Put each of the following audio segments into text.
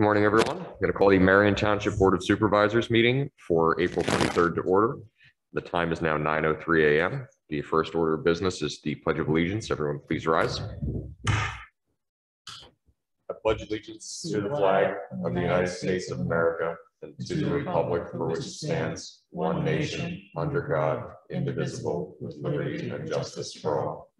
Good morning, everyone. I'm going to call the Marion Township Board of Supervisors meeting for April 23rd to order. The time is now 9:03 a.m. The first order of business is the Pledge of Allegiance. Everyone, please rise. I pledge allegiance to the flag of the United States of America and to the republic for which it stands, one nation, under God, indivisible, with liberty and justice for all.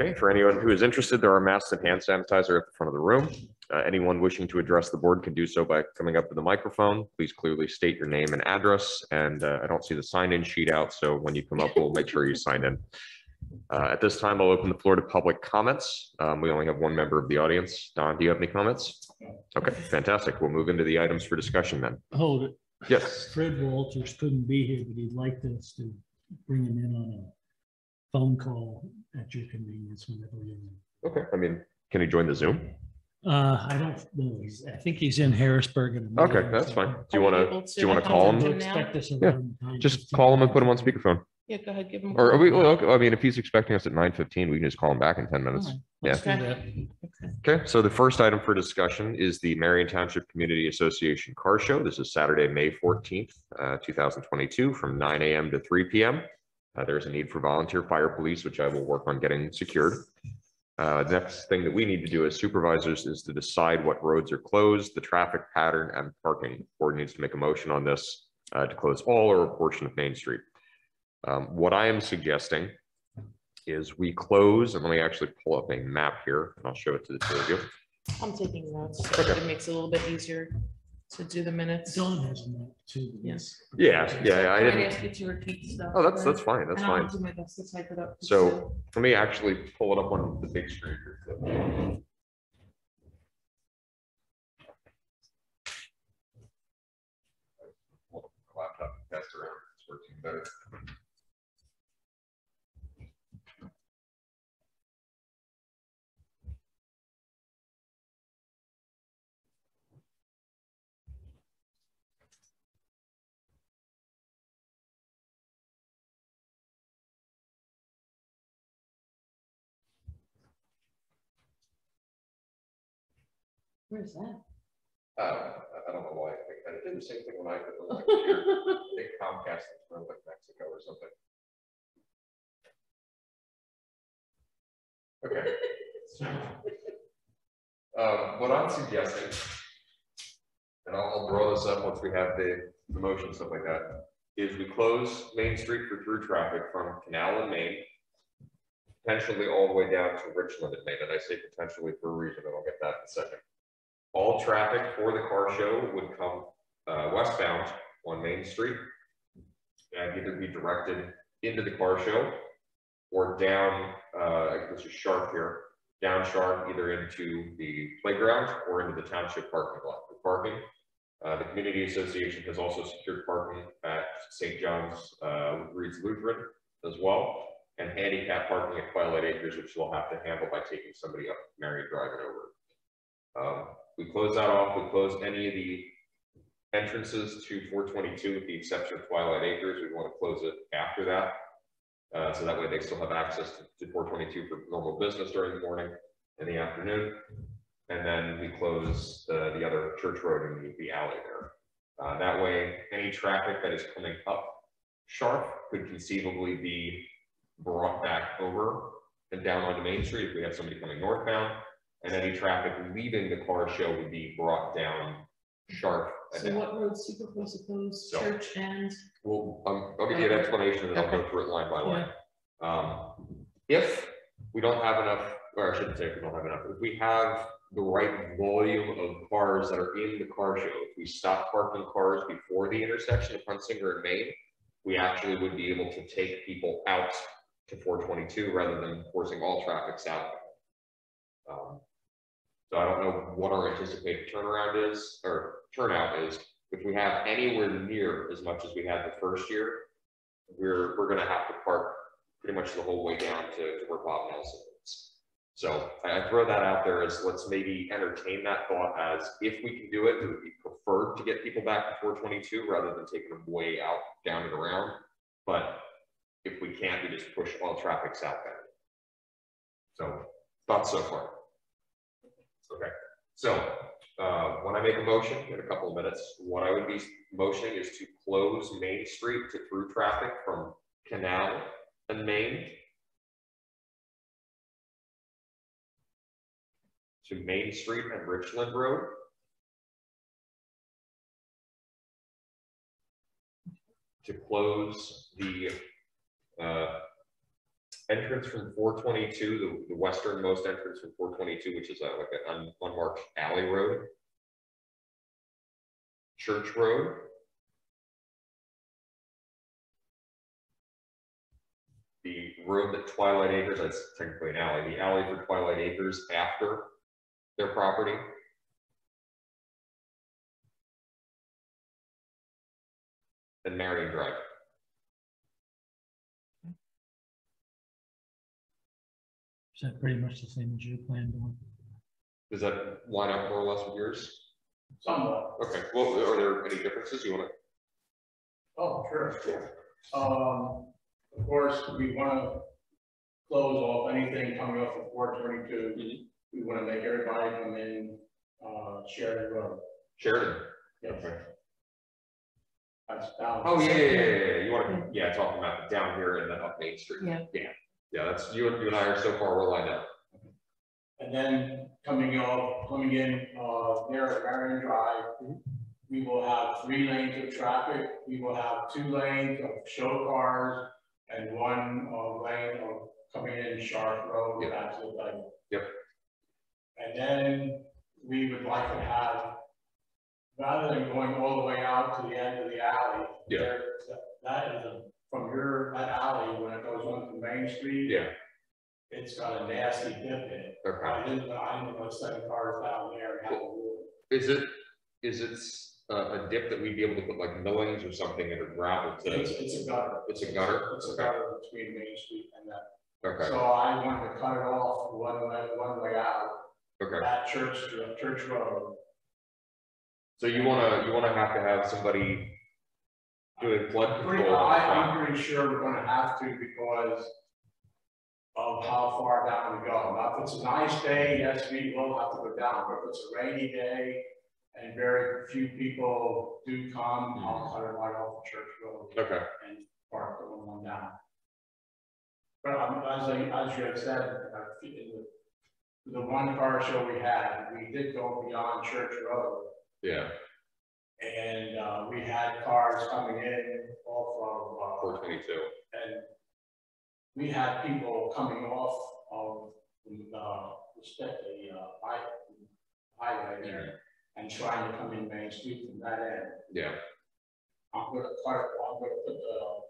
Okay, for anyone who is interested, there are masks and hand sanitizer at the front of the room. Uh, anyone wishing to address the board can do so by coming up to the microphone. Please clearly state your name and address. And uh, I don't see the sign-in sheet out, so when you come up, we'll make sure you sign in. Uh, at this time, I'll open the floor to public comments. Um, we only have one member of the audience. Don, do you have any comments? Okay, fantastic. We'll move into the items for discussion then. Hold it. Yes, Fred Walters couldn't be here, but he'd like us to bring him in on a phone call at your convenience whenever you're in. okay. I mean, can you join the Zoom? Uh, I don't know. He's, I think he's in Harrisburg. at a Okay, meeting, that's so fine. Do you Are we want to, able do you want to to call him? he'll expect us Yeah, around Just 9:15. call him and put him on speakerphone. Yeah, go ahead, give him. a Or are we, well, okay, I mean, if he's expecting us at nine fifteen, we can just call him back in ten minutes. All right, let's do Okay. that. Okay. Okay, so the first item for discussion is the Marion Township Community Association Car Show. This is Saturday, May fourteenth, uh, two thousand twenty-two, from nine AM to three PM. Uh, there's a need for volunteer fire police, which I will work on getting secured. Uh, the next thing that we need to do as supervisors is to decide what roads are closed, the traffic pattern and parking. Board needs to make a motion on this, uh, to close all or a portion of Main Street. Um, what I am suggesting is we close, and let me actually pull up a map here, and I'll show it to the two of you. I'm taking notes. so Okay. It makes it a little bit easier to do the minutes. Dawn has a map too. Yes. Yeah, yeah, yeah, I I'd didn't, ask you to repeat stuff. oh, that's, but- that's fine, that's and I'll fine. Do my best to type it up. So- Let me actually pull it up on the big screen. here. Laptop, pass around, it's working better. Where's that? Uh, I- don't know why, I think- I did the same thing when I did. the computer. I think Comcast is from like Mexico or something. Okay. so, Um, what I'm suggesting, and I'll, I'll draw this up once we have the, the motion, stuff like that, is we close Main Street for through traffic from Canal and Main, potentially all the way down to Richland and Main, and I say potentially for a reason, and I'll get that in a second. All traffic for the car show would come uh, westbound on Main Street and either be directed into the car show or down, uh, this is Sharp here, down Sharp either into the playground or into the township parking lot for parking. Uh, the community association has also secured parking at St. John's, uh, Reed's Lutheran as well. And handicap parking at Twilight Acres, which they'll have to handle by taking somebody up Marion Drive and over. Um, we close that off, we close any of the entrances to four twenty-two with the exception of Twilight Acres, we want to close it after that. Uh, so that way they still have access to, to four twenty-two for normal business during the morning and the afternoon. And then we close the, the other church road and the, the alley there. Uh, that way, any traffic that is coming up Sharp could conceivably be brought back over and down onto Main Street if we have somebody coming northbound. And any traffic leaving the car show would be brought down Sharp. So down. what roads super close to close, So- church and, Well, um, I'll give you an explanation and then I'll go through it line by line. Um, if we don't have enough, or I shouldn't say if we don't have enough, if we have the right volume of cars that are in the car show, if we stop parking cars before the intersection of Hunsinger and Main, we actually would be able to take people out to four twenty-two rather than forcing all traffic south. Um, So I don't know what our anticipated turnaround is, or turnout is, if we have anywhere near as much as we had the first year, we're, we're gonna have to park pretty much the whole way down to, to where Bob Nelson is. So I throw that out there as let's maybe entertain that thought as if we can do it, it would be preferred to get people back to four twenty-two rather than taking them way out, down and around. But if we can't, we just push all traffic southbound. So thoughts so far? So, uh, when I make a motion in a couple of minutes, what I would be motioning is to close Main Street to through traffic from Canal and Main. To Main Street and Richland Road. To close the, uh, entrance from four twenty-two, the, the westernmost entrance from four twenty-two, which is uh, like an un- unmarked alley road. Church Road. The road that Twilight Acres, that's technically an alley, the alley for Twilight Acres after their property. And Marion Drive. Is that pretty much the same as your plan, Dawn? Does that line up more or less with yours? Somewhat, Okay, well, are there any differences you wanna? oh, sure. Um, of course, we wanna close off anything coming off of four twenty-two. We wanna make everybody come in, uh, share the road. Sheridan? Yes, Okay. that's down. Oh, yeah, yeah, yeah, yeah, yeah, you wanna, yeah, talking about down here and then up Main Street. Yeah. Yeah, yeah, that's, you and, you and I are so far, we're lined up. And then coming off, coming in, uh, there at Marion Drive, we will have three lanes of traffic. We will have two lanes of show cars and one, uh, lane of coming in Sharp Road, Yep. that's. Yep. And then we would like to have, rather than going all the way out to the end of the alley. Yeah. there- That is a, from your, that alley, when it goes onto Main Street. Yeah. It's got a nasty dip in it. Okay, I didn't, I didn't to send cars down there and have a rule. is it, is it a, a dip that we'd be able to put like millings or something in a gravel It's, to? it's a gutter. It's a gutter? It's a Okay. gutter between Main Street and that. Okay, So I wanted to cut it off one way, one way out okay, at Church, Street- Church Road. so you wanna, you wanna have to have somebody doing flood Pretty, control on I, I'm pretty sure we're gonna have to because of how far down we go. Now, if it's a nice day, yes, we will have to go down, but if it's a rainy day and very few people do come, I'll cut it right off the Church Road. Okay, and park the one on down. But um, as I, as you have said, uh, in the, the one car show we had, we did go beyond Church Road. yeah, And, uh, we had cars coming in off of, uh, twenty-two, and we had people coming off of, uh, the step, the, uh, hi- highway there and trying to come in Main Street from that end. yeah, I'm gonna cut it, I'm gonna put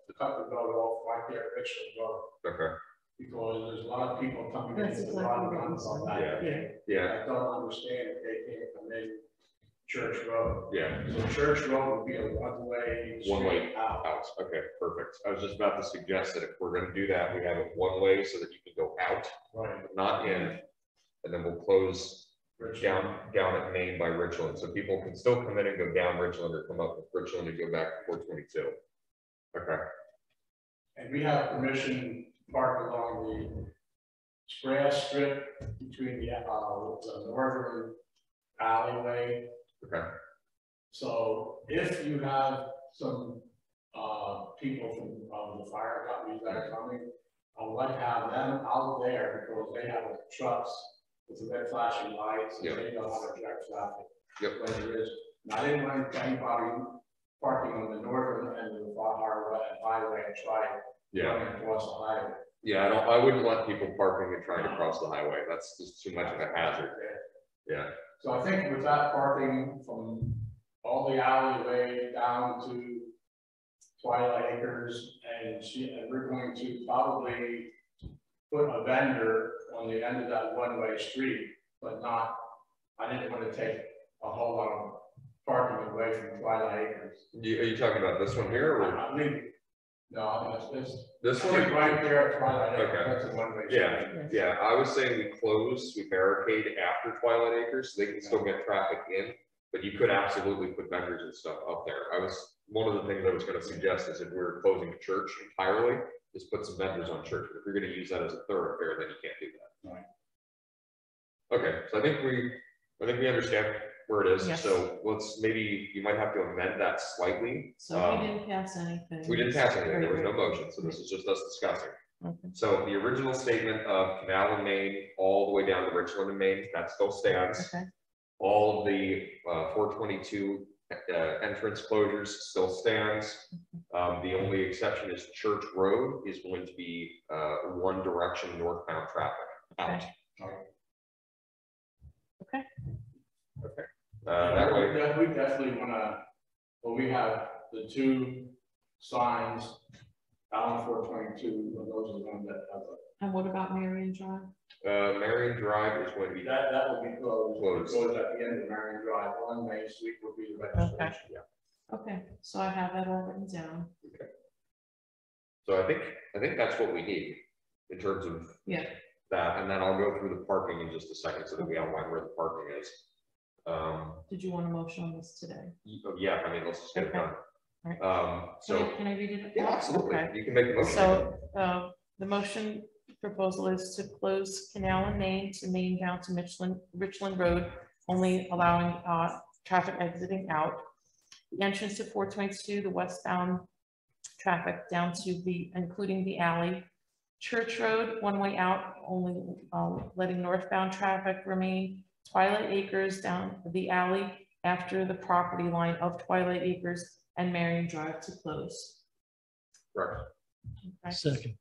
the, cut the road off right there, at Richland Road. okay, because there's a lot of people coming in. That's to exactly run what I'm on saying. that Yeah. yeah, I don't understand if they can't come in Church Road. yeah. So Church Road would be a one-way. One way out. Out, okay, perfect. I was just about to suggest that if we're gonna do that, we have it one way so that you can go out, Right. but not in. And then we'll close Richland. down, down at Main by Richland, so people can still come in and go down Richland or come up with Richland and go back to four twenty-two. Okay, And we have permission to park along the grass strip between the, uh, the northern alleyway okay, So if you have some, uh, people from, um, the fire companies that are coming, I would like to have them out there because they have trucks with the red flashing lights Yep. and they know how to direct traffic. Yep. When there is, didn't want anybody parking on the northern end of the highway, highway and try yeah, running across the highway. yeah, I don't, I wouldn't want people parking and trying to cross the highway, that's just too much of a hazard, yeah, So I think with that parking from all the alleyway down to Twilight Acres and she, and we're going to probably put a vendor on the end of that one-way street, but not, I didn't want to take a whole lot of parking away from Twilight Acres. You, are you talking about this one here, or I believe, no, think it's, this one? right there at Twilight Okay. Acres, that's a one-way street. Yeah, yeah, I was saying we close, we barricade after Twilight Acres, so they can still get traffic in. But you could absolutely put vendors and stuff up there. I was, one of the things I was gonna suggest is if we were closing church entirely, is put some vendors on church. But If you're gonna use that as a thoroughfare, then you can't do that. Right. Okay, so I think we, I think we understand where it is, Yes. so let's, maybe you might have to amend that slightly. So Um, we didn't pass anything. We didn't pass anything, there was no motion, so this is just us discussing. Okay. So the original statement of Canal and Main, all the way down to Richland and Main, that still stands. Okay, All of the uh four twenty-two uh entrance closures still stands. Um, the only exception is Church Road is going to be uh one direction northbound traffic out. Okay. Okay. Okay, uh, that way, Yeah, We definitely wanna, well, we have the two signs down four twenty-two, and those are the ones that have, a- and what about Marion Drive? uh, Marion Drive is going to be, that, that will be closed. Closed. Closed at the end of Marion Drive, on Main Street will be the registration. Yeah. Okay, so I have that all written down. so I think, I think that's what we need in terms of Yeah. that, and then I'll go through the parking in just a second so that we outline where the parking is. Um, Did you want a motion on this today? y- oh, yeah, I mean, let's just get it done. Um, Can I, so, can I read it? yeah, absolutely, Okay. you can make the motion. So, uh, the motion proposal is to close Canal and Main to Main down to Richland, Richland Road, only allowing, uh, traffic exiting out. The entrance to four twenty-two, the westbound traffic down to the, including the alley. Church Road, one way out, only, uh, letting northbound traffic remain. Twilight Acres down the alley after the property line of Twilight Acres and Marion Drive to close. Correct. Okay. Second,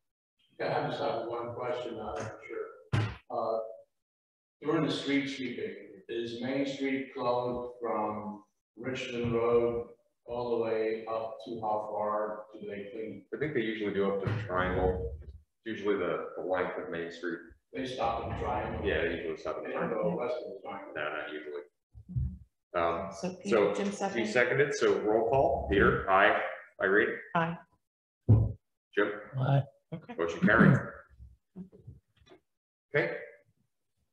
Okay, I just have one question, I'm not sure. Uh, During the street sweeping, is Main Street closed from Richmond Road all the way up to how far do they clean? I think they usually do up to the triangle, usually the, the length of Main Street, They stop at the triangle? yeah, they usually stop at the don't triangle, go west of the triangle? no, not usually. Um, So So, Peter, Jim you second, seconded, so roll call, Peter, aye, Irene, aye, Jim, aye, okay, motion carried. Okay.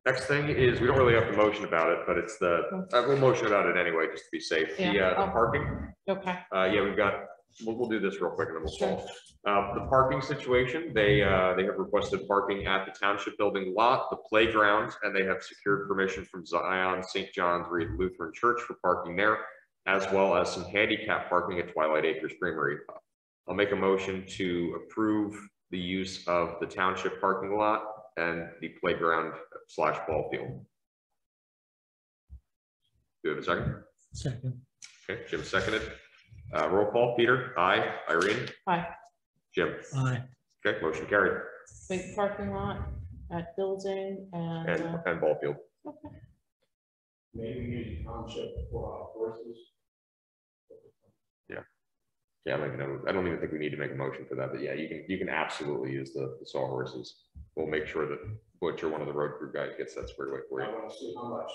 Next thing is, we don't really have to motion about it, but it's the, uh, we'll motion about it anyway, just to be safe. The, Yeah, uh, the parking, okay, uh, yeah, we've got, we'll, we'll do this real quick and then we'll Sure. Solve. Uh, the parking situation, they, uh, they have requested parking at the township building lot, the playground, and they have secured permission from Zion St. John's Reed Lutheran Church for parking there, as well as some handicap parking at Twilight Acres Creamery. I'll make a motion to approve the use of the township parking lot and the playground slash ball field. Do you have a second? second, Okay, Jim seconded. Uh, roll call, Peter, aye, Irene, aye, Jim. aye, Okay, motion carried. big parking lot at building and, And, uh, and ball field. okay, Maybe use township for our horses? Yeah, I don't even know, I don't even think we need to make a motion for that, but yeah, you can, you can absolutely use the, the sawhorses. We'll make sure that Butcher, one of the road crew guys, gets that squared away for I you. wanna see how much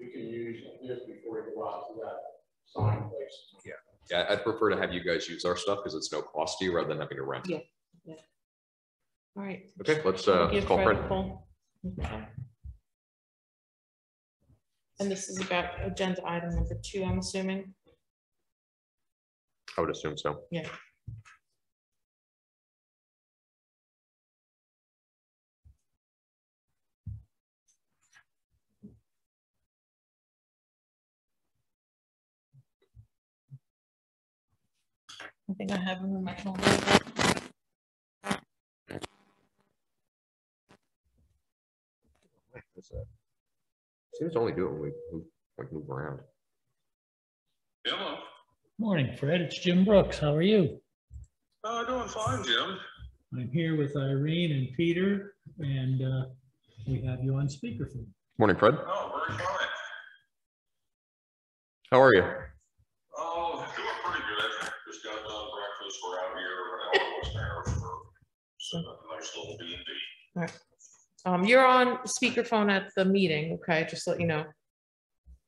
we can use of this before we go out to that sign place. Yeah, I'd prefer to have you guys use our stuff because it's no cost to you rather than having to rent. Yeah. all right. Okay, let's, uh, let's call Fred Fred. Okay. And this is about agenda item number two, I'm assuming, I would assume so. yeah. I think I have him in my phone. Seems to only do it when we move, like move around. Hello, morning, Fred, it's Jim Brooks, how are you? uh, doing fine, Jim. I'm here with Irene and Peter, and, uh, we have you on speakerphone. Morning, Fred. Oh, very fine. How are you? So a nice little B and B. Um, you're on speakerphone at the meeting, okay, just let you know.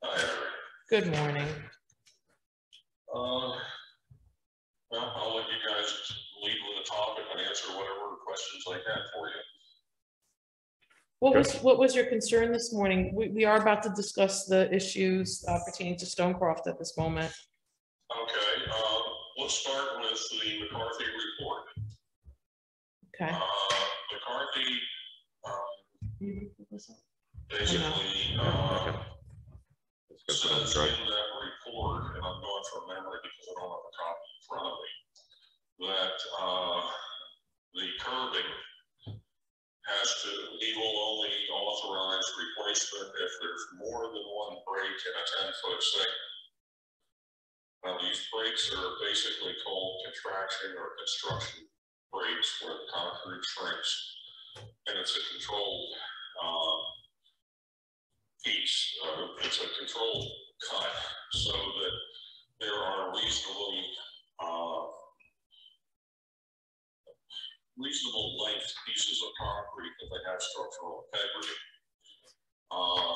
Hi, Good morning. Uh, well, I'll let you guys lead with the topic and answer whatever questions I have for you. What was, what was your concern this morning? We, we are about to discuss the issues uh, pertaining to Stonecroft at this moment. Okay, um, let's start with the McCarthy report. Okay. Uh, McCarthy, um, Can you repeat this? basically, uh, Let's go to the says in that report, and I'm going from memory because I don't have a copy in front of me, that, uh, the curbing has to, he will only authorize replacement if there's more than one break in a ten foot segment. Now, these breaks are basically called contraction or construction breaks where the concrete shrinks. And it's a controlled, uh, piece, uh, it's a controlled cut so that there are reasonably, uh, reasonable length pieces of concrete that they have structural integrity. Uh,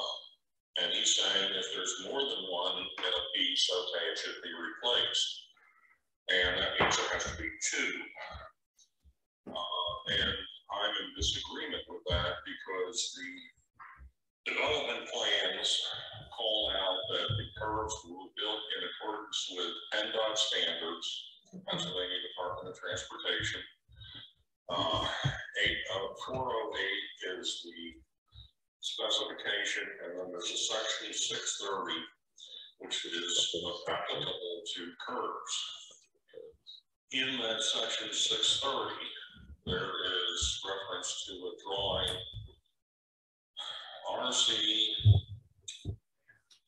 and he's saying if there's more than one in a piece, okay, it should be replaced. And that means there has to be two. And I'm in disagreement with that because the development plans call out that the curves were built in accordance with PennDOT standards, Pennsylvania Department of Transportation. Uh, eight, uh, four oh eight is the specification, and then there's a section six thirty, which is applicable to curves. In that section six thirty, there is reference to a drawing RC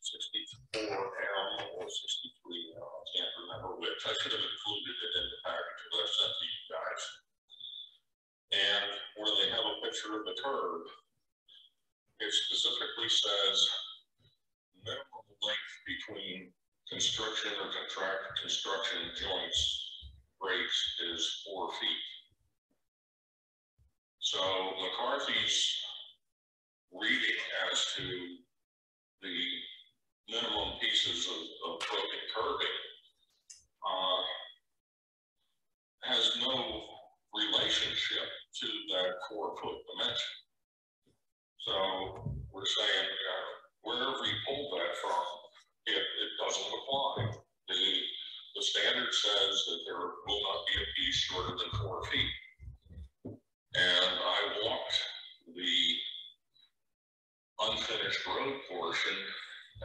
sixty-four M or sixty-three, M, I can't remember which, I should have included it in the package that I sent to you guys. And where they have a picture of the curve, it specifically says minimum length between construction or contract construction joints breaks is four feet. So McCarthy's reading as to the minimum pieces of, of broken curbing, uh, has no relationship to that four foot dimension. So we're saying, uh, wherever you pull that from, it, it doesn't apply. The, the standard says that there will not be a piece shorter than four feet. And I walked the unfinished road portion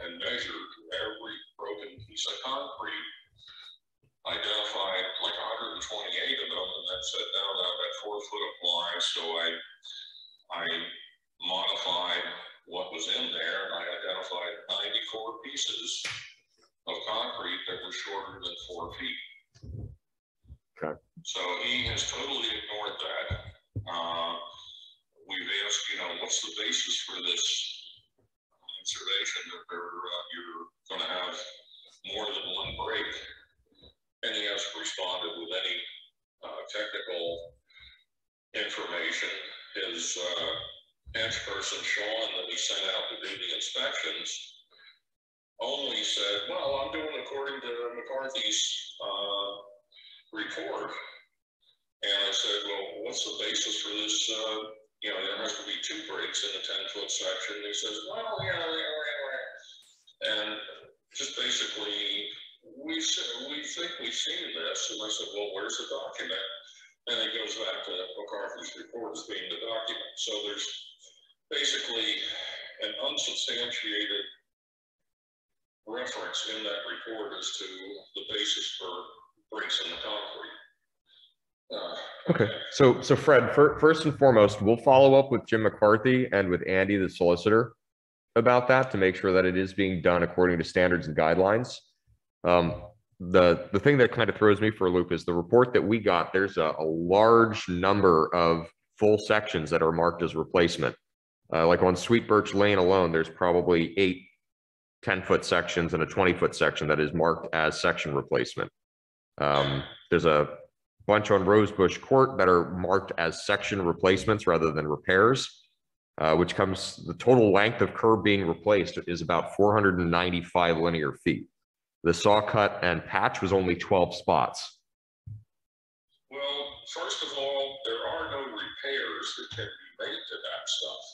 and measured every broken piece of concrete. Identified like hundred and twenty-eight of them and then said, no, no, that four foot applies, so I, I modified what was in there and I identified ninety-four pieces of concrete that were shorter than four feet. Okay. So he has totally ignored that. Uh, we've asked, you know, what's the basis for this observation that uh, you're gonna have more than one break? And he hasn't responded with any, uh, technical information. His, uh, bench person, Sean, that we sent out to do the inspections, only said, well, I'm doing according to McCarthy's, uh, report. And I said, well, what's the basis for this, uh, you know, there has to be two breaks in a ten foot section. And he says, well, yeah, yeah, yeah, yeah. And just basically, we said, we think we've seen this. And I said, well, where's the document? And it goes back to McCarthy's report as being the document. So there's basically an unsubstantiated reference in that report as to the basis for breaks in the concrete. Okay, so, so Fred, fir- first and foremost, we'll follow up with Jim McCarthy and with Andy, the solicitor, about that to make sure that it is being done according to standards and guidelines. Um, the, the thing that kind of throws me for a loop is the report that we got, there's a, a large number of full sections that are marked as replacement. Uh, like on Sweet Birch Lane alone, there's probably eight 10-foot sections and a 20-foot section that is marked as section replacement. Um, there's a bunch on Rosebush Court that are marked as section replacements rather than repairs, uh, which comes, the total length of curb being replaced is about four hundred and ninety-five linear feet. The saw cut and patch was only twelve spots. Well, first of all, there are no repairs that can be made to that stuff.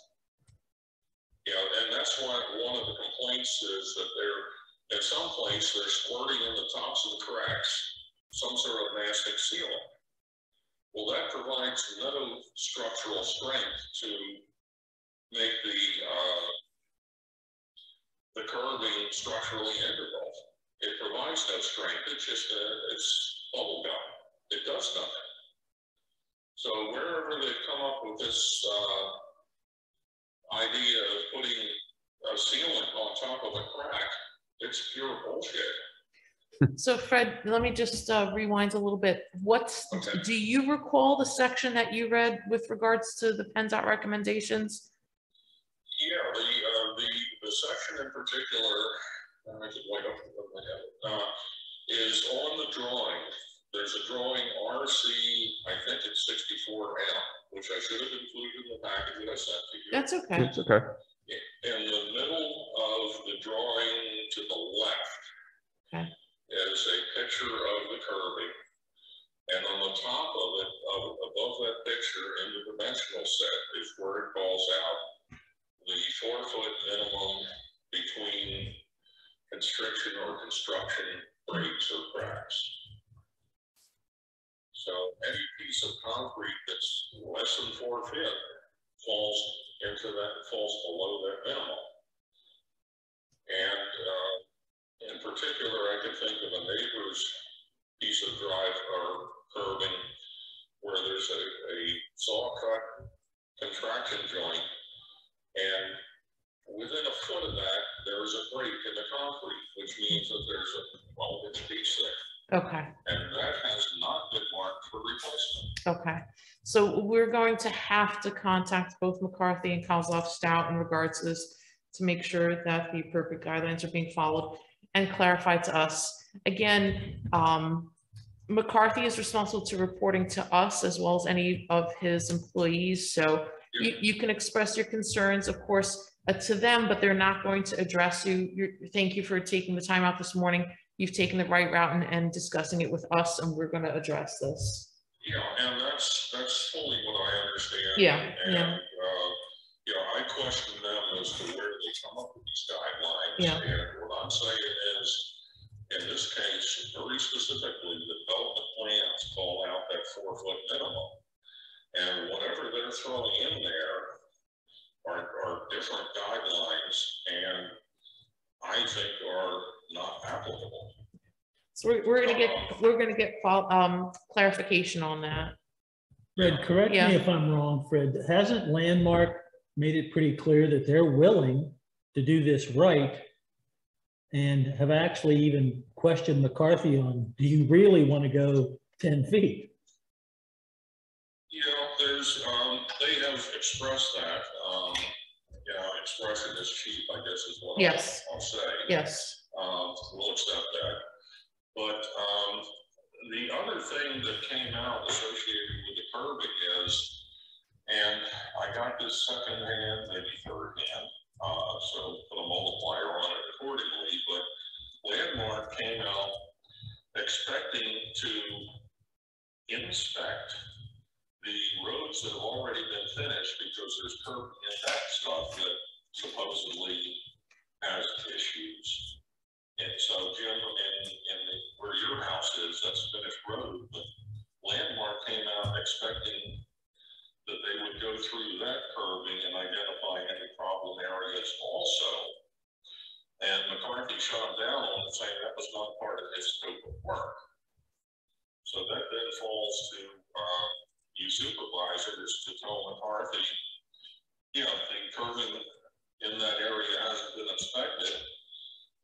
You know, and that's why one of the complaints is that they're, at some place, they're squirting in the tops of the cracks, some sort of mastic sealant. Well, that provides no structural strength to make the, uh, the curbing structurally integral. It provides no strength, it's just a, it's bubble gum. It does nothing. So wherever they've come up with this, uh, idea of putting a sealant on top of a crack, it's pure bullshit. So Fred, let me just uh, rewind a little bit. What's, Okay. do you recall the section that you read with regards to the PennDOT recommendations? Yeah, the, uh, the, the section in particular, uh, I could wait up to my head, uh, is on the drawing. There's a drawing RC, I think it's sixty-four M, which I should have included in the package that I sent to you. That's okay. It's okay. In the middle of the drawing to the left. Is a picture of the curbing. And on the top of it, above that picture in the dimensional set is where it calls out the four foot minimum between constriction or construction breaks or cracks. So any piece of concrete that's less than four feet falls into that, falls below that minimum. And, uh, in particular, I can think of a neighbor's piece of drive or curbing where there's a, a saw cut contraction joint. And within a foot of that, there is a break in the concrete, which means that there's a inch piece there. Okay, And that has not been marked for replacement. okay. So we're going to have to contact both McCarthy and Kozloff Stout in regards to this to make sure that the appropriate guidelines are being followed and clarify to us. Again, um, McCarthy is responsible to reporting to us as well as any of his employees. So you, you can express your concerns, of course, uh, to them, but they're not going to address you. You're, thank you for taking the time out this morning. You've taken the right route and, and discussing it with us, and we're gonna address this. Yeah, and that's, that's fully what I understand. Yeah, And, yeah. uh, you know, I question them as to where they come up with these guidelines. Yeah. And I'm saying is, in this case, very specifically, the development plans call out that four foot minimum. And whatever they're throwing in there are, are different guidelines and I think are not applicable. So we're, we're gonna get, we're gonna get, um, clarification on that. Fred, correct me if I'm wrong, Fred, hasn't Landmark made it pretty clear that they're willing to do this right? And have actually even questioned McCarthy on, do you really want to go ten feet? You know, there's, um, they have expressed that, um, you know, expression is cheap, I guess is what I'll- Yes. I'll say. Yes, Um, we'll accept that. But, um, the other thing that came out associated with the curbing is, and I got this secondhand, maybe third hand, uh, so put a multiplier on it accordingly, but Landmark came out expecting to inspect the roads that have already been finished because there's curb and that stuff that supposedly has issues. And so Jim, in, in the, where your house is, that's finished road, but Landmark came out expecting that they would go through that curbing and identify any problem areas also. And McCarthy shot down on it saying that was not part of his scope of work. So that then falls to, uh, you supervisors to tell McCarthy, you know, the curbing in that area hasn't been inspected.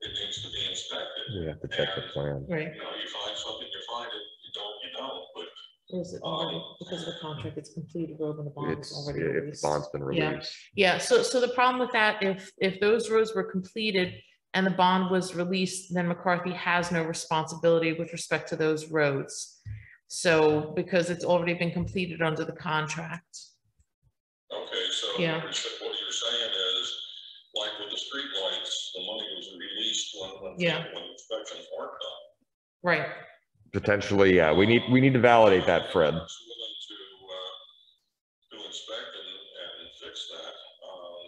It needs to be inspected. We have to check the plan. right. You know, you find something, you find it, you don't, you don't, but Or is it already, because of the contract, it's completed road and the bond is It's, already if the released? bond's been Yeah. released. Yeah, so, so the problem with that, if, if those roads were completed and the bond was released, then McCarthy has no responsibility with respect to those roads. So, because it's already been completed under the contract. Okay, so Yeah. what you're what you're saying is, like with the streetlights, the money was released when, when, Yeah. when inspections weren't done. Right, Potentially, yeah, we need, we need to validate that, Fred. If someone's Willing to, uh, to inspect and, and fix that, um,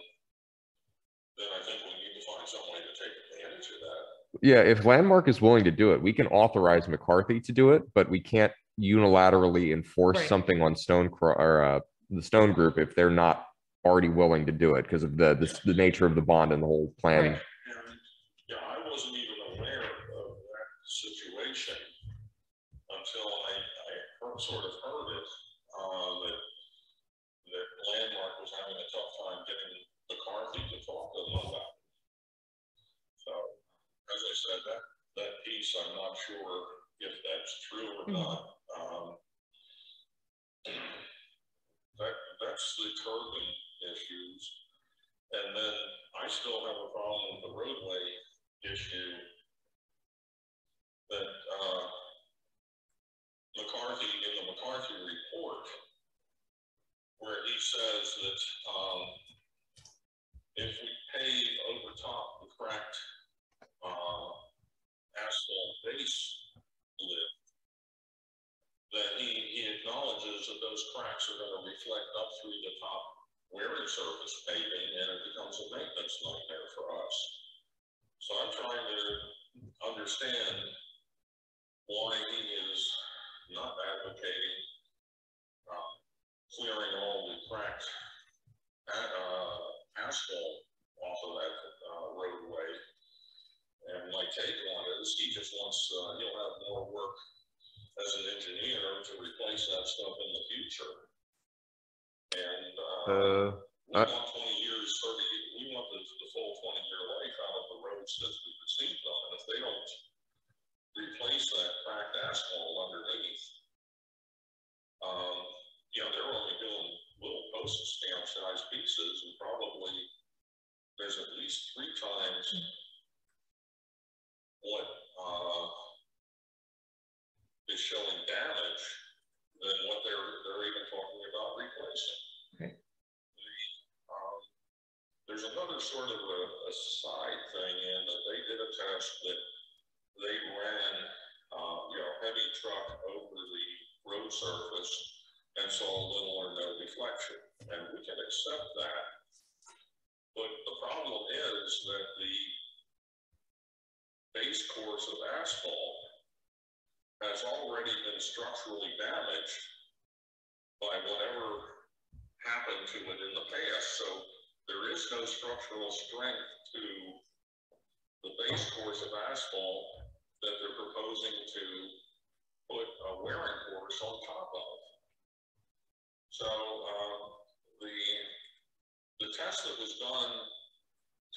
then I think we need to find some way to take advantage of that. Yeah, if Landmark is willing to do it, we can authorize McCarthy to do it, but we can't unilaterally enforce Right. something on Stone or uh, the Stone Group if they're not already willing to do it because of the, the, the nature of the bond and the whole plan. Right. And sort of heard it, uh, that, that Landmark was having a tough time getting McCarthy to talk to them about. it. So, as I said, that, that piece, I'm not sure if that's true or Mhm. not. Um, That, that's the curbing issues. And then I still have a problem with the roadway issue. That, uh, McCarthy, in the McCarthy report, where he says that, um, if we pave over top the cracked, lip, then he, he acknowledges that those cracks are gonna reflect up through the top wearing surface paving, and it becomes a maintenance nightmare for us. So I'm trying to understand why he is not advocating, um, clearing all the cracked, uh, asphalt off of that, uh, my take on it is he just wants, uh, he'll have more work as an engineer to replace that stuff in the future. And, uh, Uh, we I- want twenty years, thirty, we want the, the full twenty year life out of the roads that we've received on, and if they don't replace that cracked asphalt underneath, um, you know, they're only doing little postage stamp size pieces, and probably there's at least three times what, uh, is showing damage than what they're, they're even talking about replacing. Um, There's another sort of a, a side thing in that they did a test that they ran, uh, you know, heavy truck over the road surface and saw little or no deflection, and we can accept that. But the problem is that the base course of asphalt has already been structurally damaged by whatever happened to it in the past, so there is no structural strength to the base course of asphalt that they're proposing to put a wearing course on top of. So, um, the, the test that was done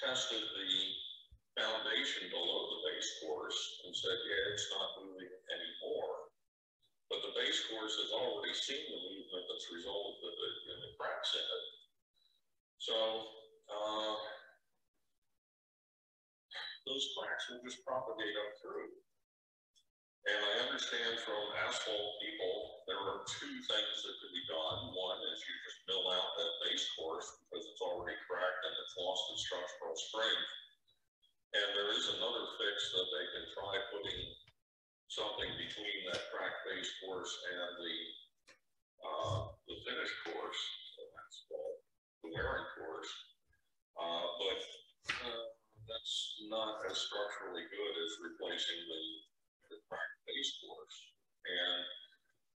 tested the foundation below the base course and said, yeah, it's not moving anymore. But the base course has already seen the movement that's resulted in the, in the cracks in it. So, uh, those cracks will just propagate up through. And I understand from asphalt people, there are two things that could be done. One is you just mill out that base course because it's already cracked and it's lost its structural strength. And there is another fix that they can try putting something between that cracked base course and the, uh, the finished course. That's called the wearing course. Uh, but, uh, that's not as structurally good as replacing the, the cracked base course. And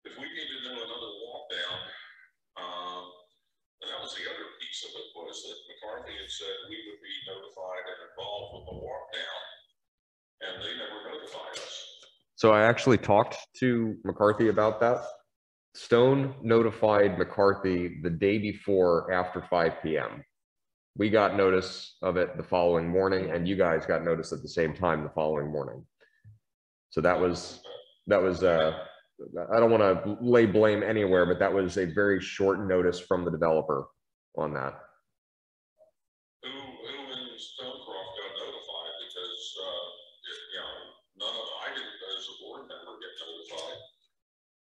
if we need to do another walk down, um, that was the other piece of it was that McCarthy had said we would be notified and involved with the walk down. And they never notified us. So I actually talked to McCarthy about that. Stone notified McCarthy the day before after five PM. We got notice of it the following morning and you guys got notice at the same time the following morning. So that was, that was, uh, I don't want to lay blame anywhere, but that was a very short notice from the developer on that. Who, who in Stonecroft got notified because, uh, it- you know, none of, I didn't, as a board member, get notified.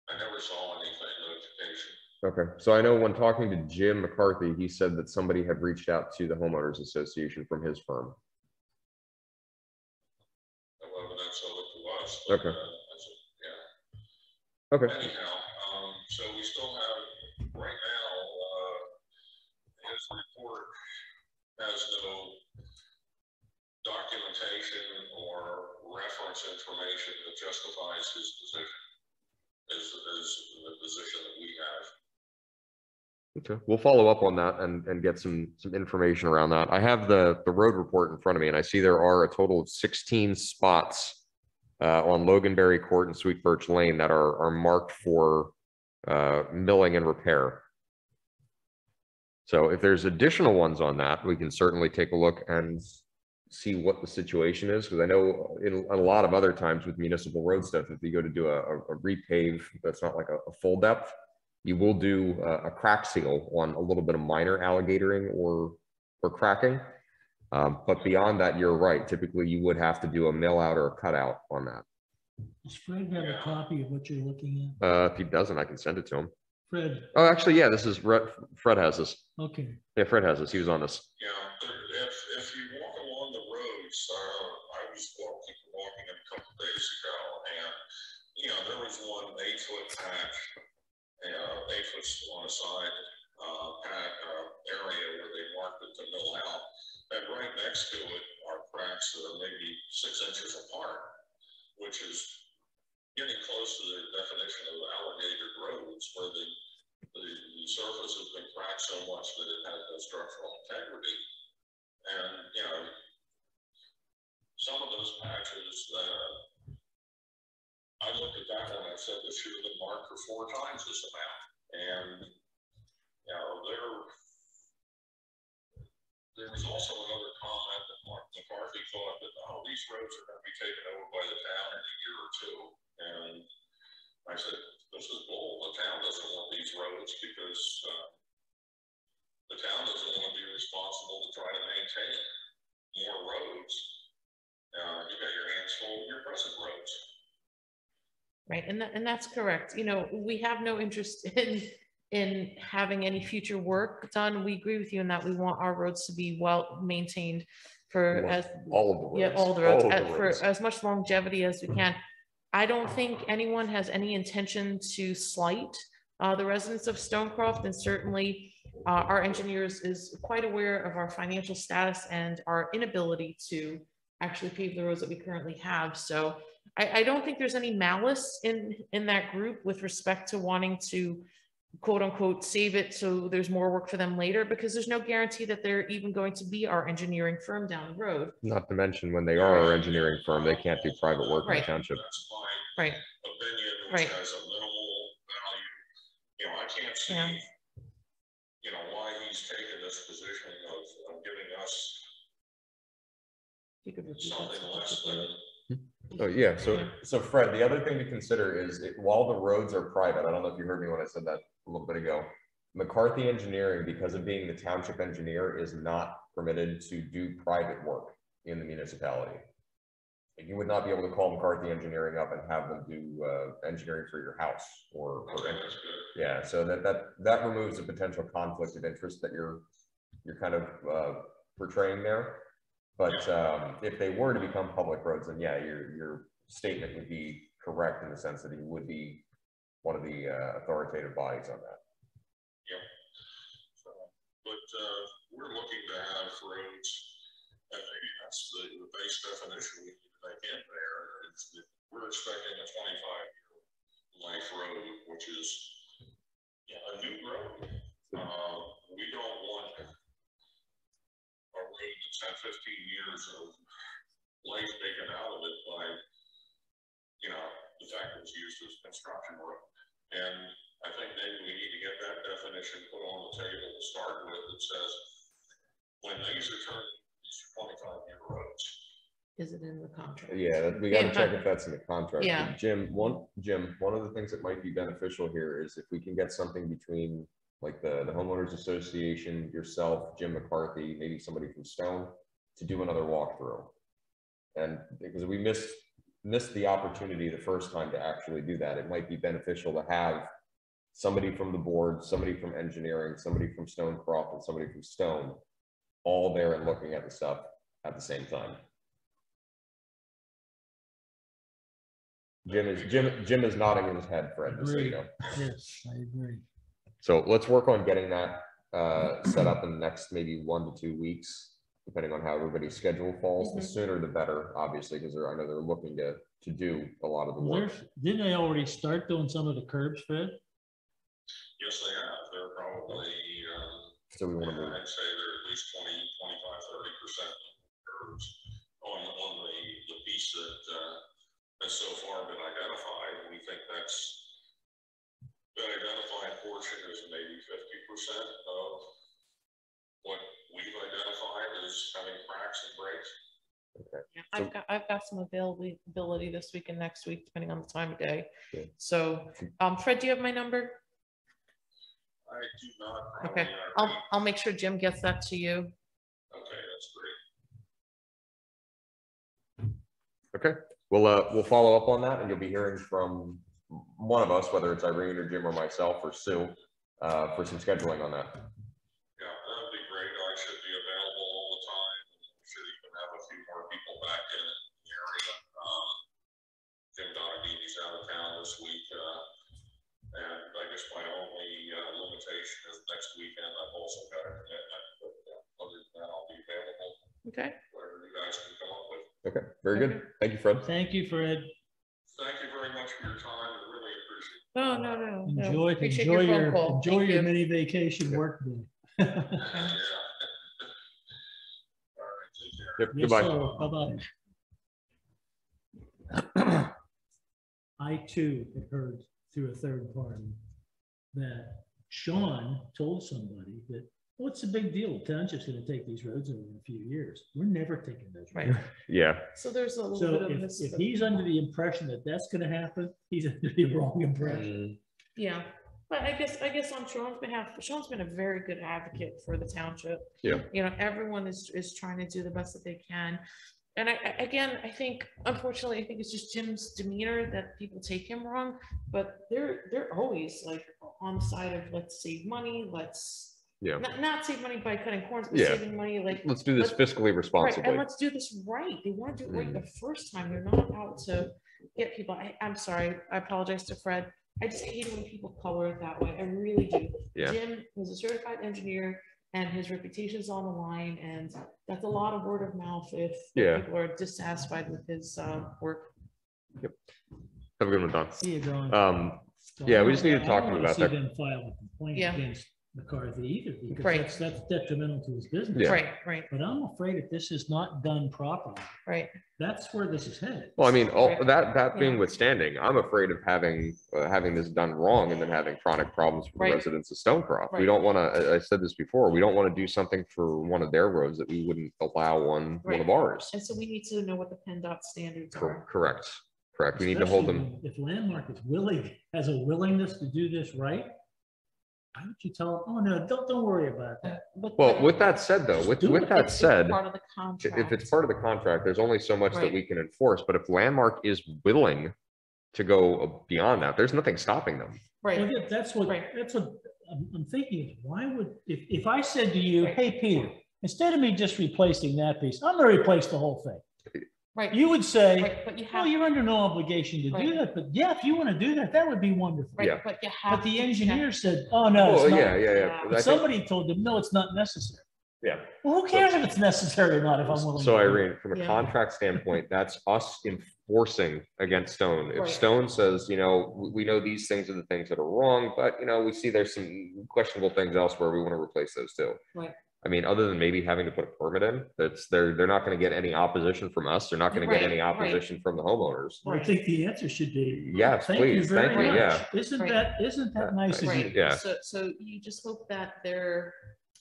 I never saw anything notification. Okay, so I know when talking to Jim McCarthy, he said that somebody had reached out to the homeowners association from his firm. No evidence of it to us. but, Okay. uh, that's. Okay, Anyhow, um, so we still have, right now, uh, his report has no documentation or reference information that justifies his position. Is, is the position that we have. okay, we'll follow up on that and, and get some, some information around that. I have the, the road report in front of me and I see there are a total of sixteen spots uh, on Loganberry Court and Sweet Birch Lane that are, are marked for uh, milling and repair. So if there's additional ones on that, we can certainly take a look and see what the situation is, because I know in a lot of other times with municipal road stuff, if you go to do a, a repave, that's not like a, a full depth, you will do a, a crack seal on a little bit of minor alligatoring or, or cracking. Um, but beyond that, you're right. Typically, you would have to do a mill out or a cutout on that. Does Fred have a copy of what you're looking Uh, if he doesn't, I can send it to him. Fred, Oh, actually, yeah, this is Fred, Fred has this. okay, Yeah, Fred has this. He was on this. Yeah, if, if you walk along the roads, uh, I was walking, walking a couple days ago and, you know, there was one eight foot patch. Uh, eight foot on a side, uh, pat, uh, area where they marked it to mill out. And right next to it are cracks that are maybe six inches apart, which is getting close to the definition of alligator roads where the, the, the surface has been cracked so much that it has no structural integrity. And, you know, some of those patches, uh, I looked at that one, I said this been marked for four times this amount. And, you know, there, there was also another comment that Mark McCarthy thought that, oh, these roads are gonna be taken over by the town in a year or two. And I said, this is bull, the town doesn't want these roads because, uh, the town doesn't want to be responsible to try to maintain more roads. Uh, you got your hands full with your present roads. Right, and that, and that's correct. You know, we have no interest in, in having any future work done. We agree with you in that we want our roads to be well maintained for as, All of the roads. yeah, all the roads, of uh, the for as much longevity as we can. I don't think anyone has any intention to slight uh, the residents of Stonecroft and certainly uh, our engineers is quite aware of our financial status and our inability to actually pave the roads that we currently have. So I, I don't think there's any malice in, in that group with respect to wanting to quote unquote, save it so there's more work for them later, because there's no guarantee that they're even going to be our engineering firm down the road. Not to mention when they are our engineering firm, they can't do private work in the Right. township. That's my Right, opinion, which Right. has a minimal value. You know, I can't see, Yeah. you know, why he's taken this position of, of giving us you could something less than hmm? Oh, yeah, so, so Fred, the other thing to consider is it- while the roads are private, I don't know if you heard me when I said that a little bit ago. McCarthy Engineering, because of being the township engineer, is not permitted to do private work in the municipality. You would not be able to call McCarthy Engineering up and have them do, uh, engineering for your house or, or Okay, anything. that's good. Yeah, so that, that, that removes a potential conflict of interest that you're, you're kind of, uh, portraying there. But, um, if they were to become public roads, then yeah, your, your statement would be correct in the sense that he would be one of the, uh, authoritative bodies on that. So, But, uh, we're looking to have roads, and maybe that's the, the base definition we need to make in there. That we're expecting a twenty-five year life road, which is, yeah, a new road. Uh, we don't want a road that's had fifteen years of life taken out of it by, you know, the fact that it's used as construction road. And I think maybe we need to get that definition put on the table to start with that says, when these are turned, these are twenty-five year roads. Is it in the contract? Yeah, we gotta Yeah, check if that's in the contract. Yeah. Jim, one, Jim, one of the things that might be beneficial here is if we can get something between like the, the homeowners association, yourself, Jim McCarthy, maybe somebody from Stone, to do another walkthrough. And because we missed, missed the opportunity the first time to actually do that, it might be beneficial to have somebody from the board, somebody from engineering, somebody from Stonecroft, and somebody from Stone, all there and looking at the stuff at the same time. Jim is, Jim, Jim is nodding his head, Fred, just so you know. Yes, I agree. So let's work on getting that uh, set up in the next maybe one to two weeks, depending on how everybody's schedule falls. The Mhm. sooner the better, obviously, because they're, I know they're looking to, to do a lot of the Well, work. there's- Didn't they already start doing some of the curbs, Fred? Yes, they have, they're probably, um, So we want to move. I'd say they're at least 20, 25, 30 percent curves on, on the, the piece that, uh, has so far been identified. We think that's the identified portion is maybe fifty percent of what we've identified as having cracks and breaks. Yeah, I've got, I've got some availability this week and next week, depending on the time of day. Good. So, um, Fred, do you have my number? I do not. Okay, I'll, Irene. I'll make sure Jim gets that to you. Okay, that's great. Okay, we'll, uh, we'll follow up on that and you'll be hearing from one of us, whether it's Irene or Jim or myself or Sue, uh, for some scheduling on that. Yeah, that would be great. I should be available all the time. We Should even have a few more people back in the area. Um, Jim Donaghy's out of town this week, uh, and I guess my only, uh, limitation is next weekend. I've also got a commitment, but uh, other than that, I'll be available, Okay, whatever you guys can come up with. Okay, very good. Thank you, Fred. Thank you, Fred. Thank you very much for your time. I really appreciate it. no, no, no. no. Enjoy, Appreciate enjoy phone your, call. enjoy Thank your you. mini vacation work day. Yeah. All right, take care. Yep, Yes, Goodbye. sir. Bye-bye. I too had heard through a third party that Sean told somebody that, what's the big deal? The Township's gonna take these roads in a few years. We're never taking those. Right. roads." Yeah, So there's a little So bit of if, this. if he's under the impression that that's gonna happen, he's under the wrong impression. Mm. Yeah, but I guess, I guess on Sean's behalf, Sean's been a very good advocate for the township. Yeah. You know, everyone is, is trying to do the best that they can. And I, I- again, I think, unfortunately, I think it's just Jim's demeanor that people take him wrong, but they're, they're always like on the side of let's save money, let's yeah. not, not save money by cutting corners, but Yeah. saving money, like. Let's do this let's- fiscally Right, and responsibly. let's do this right. They want to do it right Mm. the first time. They're not out to get people. I, I'm sorry. I apologize to Fred. I just hate when people color it that way. I really do. Yeah. Jim is a certified engineer and his reputation's on the line and that's a lot of word of mouth if if Yeah. people are dissatisfied with his, uh, work. Have a good one, Don. See you, John. Um, So yeah, I we don't- just need to I talk don't wanna about see that. them File a complaint Yeah. against McCarthy either, because Right. that's, that's detrimental to his business. Yeah. Right, right, But I'm afraid if this is not done properly, right. that's where this is headed. well, I mean, all, Right. that, that being Yeah. withstanding, I'm afraid of having, uh, having this done wrong and then having chronic problems for the residents of Stonecroft. We Right. don't want to, I said this before, we don't want to do something for one of their roads that we wouldn't allow on one of Right. ours. And so we need to know what the PennDOT standards Cor- are. Correct, correct. We need to hold Especially them, when- If Landmark is willing, has a willingness to do this right, why don't you tell them, oh, no, don't, don't worry about that. But- well, but with that said though, with, do with it. that it's- it's said, Part of the if it's part of the contract, there's only so much that Right. we can enforce, but if Landmark is willing to go beyond that, there's nothing stopping them. Well, Right, yeah, that's what, Right. that's what I'm, I'm thinking, is why would, if, if I said to you, Right. hey, Peter, instead of me just replacing that piece, I'm gonna replace the whole thing. Right. You would say, Right, but you well, you're under no obligation to do that, but yeah, if you want to do that, that would be wonderful. yeah. but you have. But the to check- engineer said, oh, no, Well, it's yeah, not. yeah, yeah. Yeah. I But think- Somebody told them, no, it's not necessary. Yeah. Well, who cares if it's necessary or not, if I'm willing? So to do? Irene, from a Yeah. contract standpoint, that's us enforcing against Stone. If Right. Stone says, you know, we, we know these things are the things that are wrong, but you know, we see there's some questionable things elsewhere, we want to replace those too. Right. I mean, other than maybe having to put a permit in, that's, they're, they're not gonna get any opposition from us, they're not gonna get Right, any right. opposition from the homeowners. I think the answer should be. Yes, Thank you please, very thank you, much. yeah. Isn't Right. that, isn't that nice of you? Right, Yeah. so, so you just hope that they're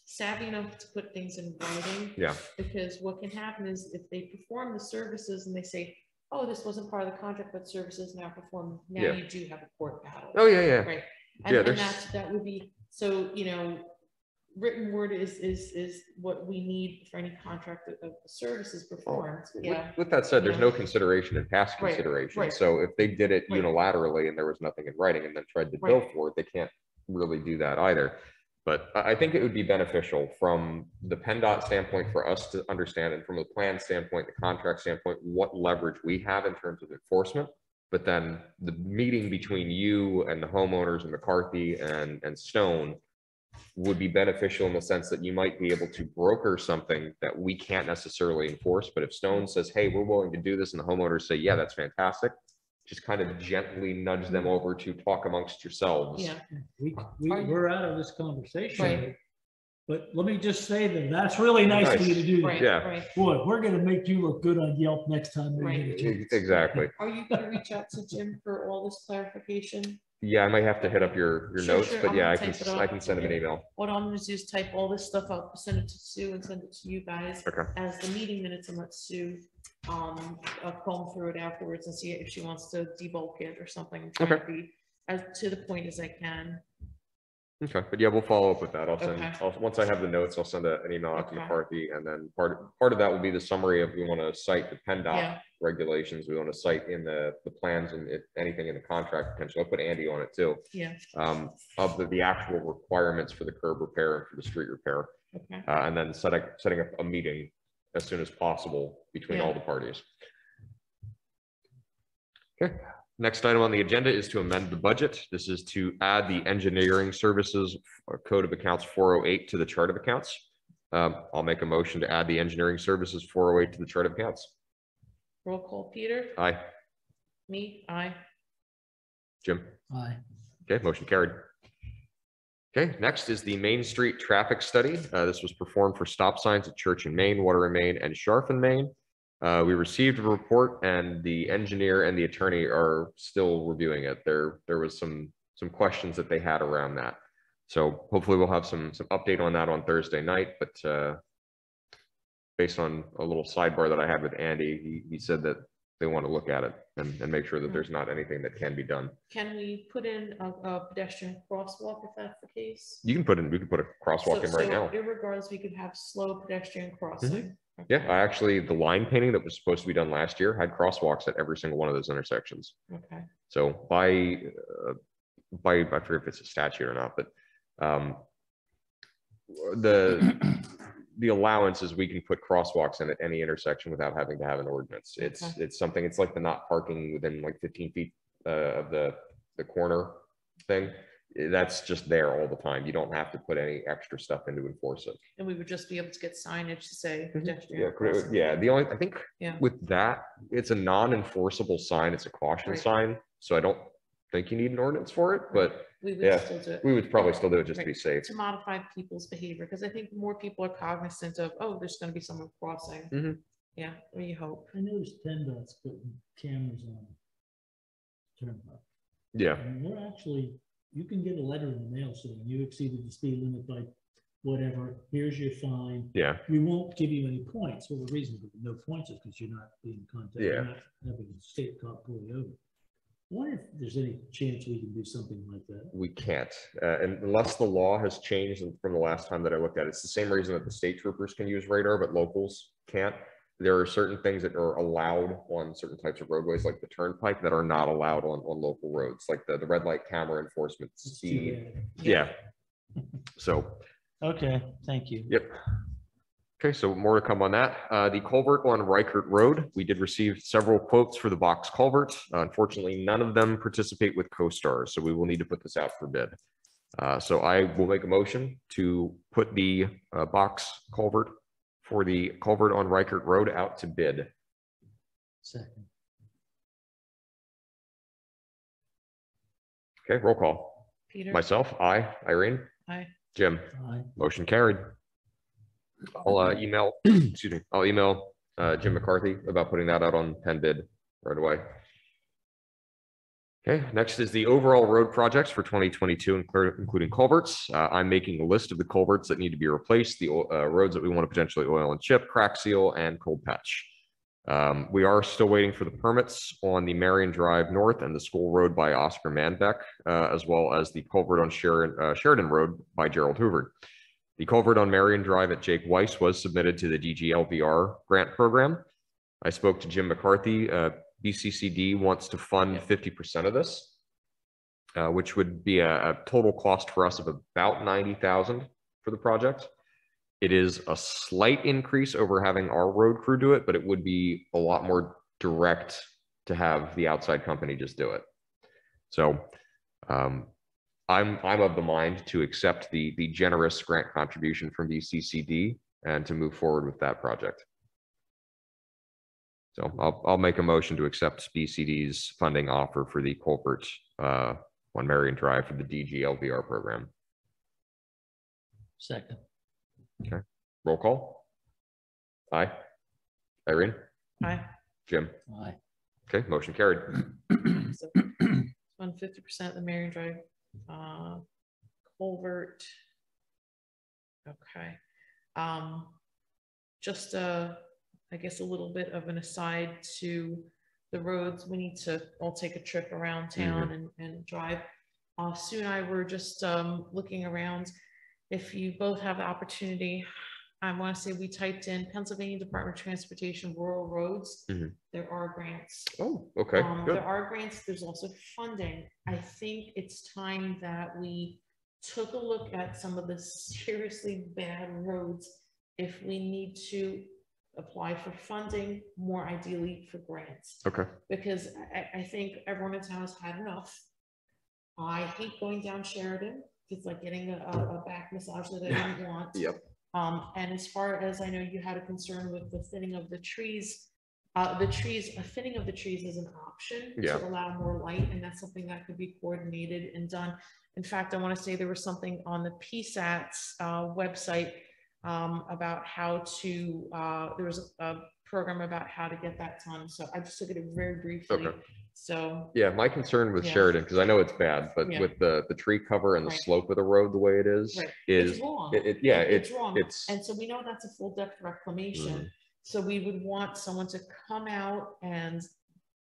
savvy enough to put things in writing. Yeah. Because what can happen is if they perform the services and they say, oh, this wasn't part of the contract, but services now performed, now Yeah. you do have a court battle. Oh, yeah, yeah. Right, Yeah, and, and there's- that's, that would be, so, you know, written word is, is, is what we need for any contract of, of services performed, With- yeah. With that said, there's no consideration in past Right, consideration. right. So if they did it Right. unilaterally and there was nothing in writing and then tried to bill Right. for it, they can't really do that either. But I, I think it would be beneficial from the PennDOT standpoint for us to understand and from the plan standpoint, the contract standpoint, what leverage we have in terms of enforcement. But then the meeting between you and the homeowners and McCarthy and, and Stone would be beneficial in the sense that you might be able to broker something that we can't necessarily enforce. But if Stone says, hey, we're willing to do this, and the homeowners say, yeah, that's fantastic, just kind of gently nudge them over to talk amongst yourselves. Yeah, We, we, Are we're out of this conversation. Right. But let me just say that that's really nice of you to do right. Yeah. right. Boy, we're gonna make you look good on Yelp next time. we get a Right. Exactly. Are you gonna reach out to Jim for all this clarification? Yeah, I might have to hit up your, your Sure, notes, sure, but I'm yeah, gonna I can, type it I can send him an email. What I'm gonna do is type all this stuff up, send it to Sue and send it to you guys. Okay. As the meeting minutes and let Sue, um, uh, comb through it afterwards and see if she wants to debulk it or something. Try to Okay. be As to the point as I can. Okay, but yeah, we'll follow up with that. I'll send, Okay. I'll, once I have the notes, I'll send a- an email out to Okay. McCarthy and then part, part of that will be the summary of, we want to cite the PennDOT Yeah, regulations. We want to cite in the, the plans and if anything in the contract potentially. I'll put Andy on it too. yeah, Um, of the, the actual requirements for the curb repair and for the street repair. okay. Uh, and then setting, setting up a meeting as soon as possible between all Yeah. the parties. Okay, next item on the agenda is to amend the budget. This is to add the engineering services uh, code of accounts four oh eight to the chart of accounts. Um, I'll make a motion to add the engineering services four oh eight to the chart of accounts. Roll call, Peter, Aye, me, Aye. Jim. Aye. Okay, motion carried. Okay, next is the Main Street Traffic Study. Uh, this was performed for stop signs at Church and Main, Water and Main, and Sharf and Main. Uh, we received a report and the engineer and the attorney are still reviewing it. There, there was some, some questions that they had around that. So hopefully we'll have some, some update on that on Thursday night, but, uh, based on a little sidebar that I had with Andy, he, he said that they want to look at it and, and make sure that there's not anything that can be done. can we put in a, a pedestrian crosswalk if that's the case? You can put in, we can put a crosswalk So- in right so now. Mm-hmm. Irregardless, we could have slow pedestrian crossing. Yeah, I actually, the line painting that was supposed to be done last year had crosswalks at every single one of those intersections. Okay, So by, uh, by, I forget if it's a statute or not, but, um, the, the allowance is we can put crosswalks in at any intersection without having to have an ordinance. It's, Okay. it's something, it's like the not parking within like fifteen feet, uh, of the, the corner thing. Eh, That's just there all the time. You don't have to put any extra stuff in to enforce it. and we would just be able to get signage to say Yeah, pedestrian could it- crossing. yeah, the only, I think Yeah. with that, it's a non-enforceable sign, it's a caution Right. sign, so I don't think you need an ordinance for it, but We yeah, would still do it. we would probably still do it just to be safe. To modify people's behavior, because I think more people are cognizant of, oh, there's gonna be someone crossing. Mhm. Yeah, we hope. I noticed PennDOT's putting cameras on. Turnpike. Yeah, And they're actually, you can get a letter in the mail saying you exceeded the speed limit by whatever, here's your fine. yeah, We won't give you any points. Well, the reason for no points is because you're not being contacted, you're Yeah. not having a state cop pull you over. I Wonder if there's any chance we can do something like that. we can't, uh, and unless the law has changed from the last time that I looked at, it. it's the same reason that the state troopers can use radar, but locals can't. There are certain things that are allowed on certain types of roadways, like the turnpike, that are not allowed on, on local roads, like the, the red light camera enforcement It's too speed. bad. Yeah. So Okay, thank you. Yep. Okay, so more to come on that. Uh, the culvert on Reichert Road, we did receive several quotes for the box culvert. Uh, Unfortunately, none of them participate with CoStar, so we will need to put this out for bid. Uh, so I will make a motion to put the, uh, box culvert for the culvert on Reichert Road out to bid. Second, Okay, roll call. Peter? Myself, I, Irene, Aye. Jim, aye. motion carried. I'll, uh, email, excuse me, I'll email, uh, Jim McCarthy about putting that out on PennBid right away. Okay, next is the overall road projects for twenty twenty-two, including culverts. Uh, I'm making a list of the culverts that need to be replaced, the, uh, roads that we want to potentially oil and chip, crack seal, and cold patch. Um, we are still waiting for the permits on the Marion Drive North and the School Road by Oscar Manbeck, uh, as well as the culvert on Sheridan, uh, Sheridan Road by Gerald Hoover. The culvert on Marion Drive at Jake Weiss was submitted to the DGLVR grant program. I spoke to Jim McCarthy. Uh, BCCD wants to fund fifty percent of this, uh, which would be a, a total cost for us of about ninety thousand for the project. It is a slight increase over having our road crew do it, but it would be a lot more direct to have the outside company just do it. So um, I'm, I'm of the mind to accept the, the generous grant contribution from BCCD and to move forward with that project. So I'll, I'll make a motion to accept BCCD's funding offer for the culvert uh, on Marion Drive for the DGLVR program. Second, Okay. Roll call. Aye. Irene, Aye. Jim. aye. Okay, motion carried. So, fund fifty percent of the Marion Drive, uh, culvert. Okay, um, just, uh, I guess a little bit of an aside to the roads, we need to all take a trip around town and, and drive. Uh, Sue and I were just, um, looking around. If you both have the opportunity, I want to say we typed in Pennsylvania Department of Transportation Rural Roads. Mhm. There are grants. Oh, okay, Um. There are grants, there's also funding. I think it's time that we took a look at some of the seriously bad roads. If we need to apply for funding, more ideally for grants. Okay, Because I, I- think everyone in town has had enough. I hate going down Sheridan, it's like getting a, a a back massage that I didn't want. Yep. Um, and as far as I know, you had a concern with the thinning of the trees. Uh, the trees, a thinning of the trees is an option Yeah. to allow more light, and that's something that could be coordinated and done. In fact, I want to say there was something on the PSATS, uh, website um, about how to, uh, there was a, a program about how to get that done. So I just took it very briefly. Okay. So, yeah, my concern with Yeah. Sheridan, because I know it's bad, but Yeah. with the, the tree cover and the Right. slope of the road, the way it is, right, is, it's wrong. it, it- yeah, It's it, wrong. it's, And so we know that's a full depth reclamation. Mhm. So we would want someone to come out and.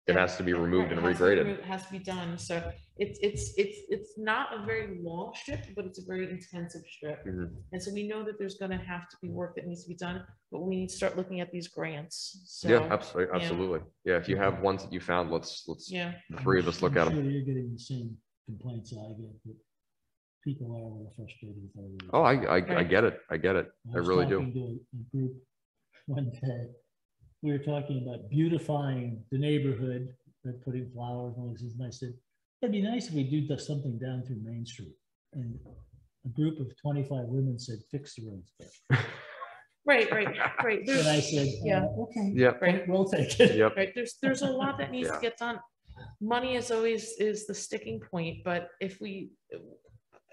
It has to be removed and Right, it has to be regraded. removed, it Has to be done. So it's, it's, it's, it's not a very long strip, but it's a very intensive strip. Mhm. And so we know that there's gonna have to be work that needs to be done, but we need to start looking at these grants. So. yeah, absolutely, yeah. absolutely. Yeah, if you have ones that you found, let's, let's, Yeah, the three of us look I'm at them. sure You're getting the same complaints I get, but people are a little frustrated with our. roads. Oh, I, I, I Right. get it. I get it. I was really do. talking to a- a Group one day, we were talking about beautifying the neighborhood, by putting flowers and all this, and I said, it'd be nice if we do the- something down through Main Street. And a group of twenty-five women said, fix the roads. right, right, right. And I said, Yeah. "Uh, okay, Yep, right. we'll take it. yep. right, there's, there's a lot that needs to get done. Money is always, is the sticking point, but if we,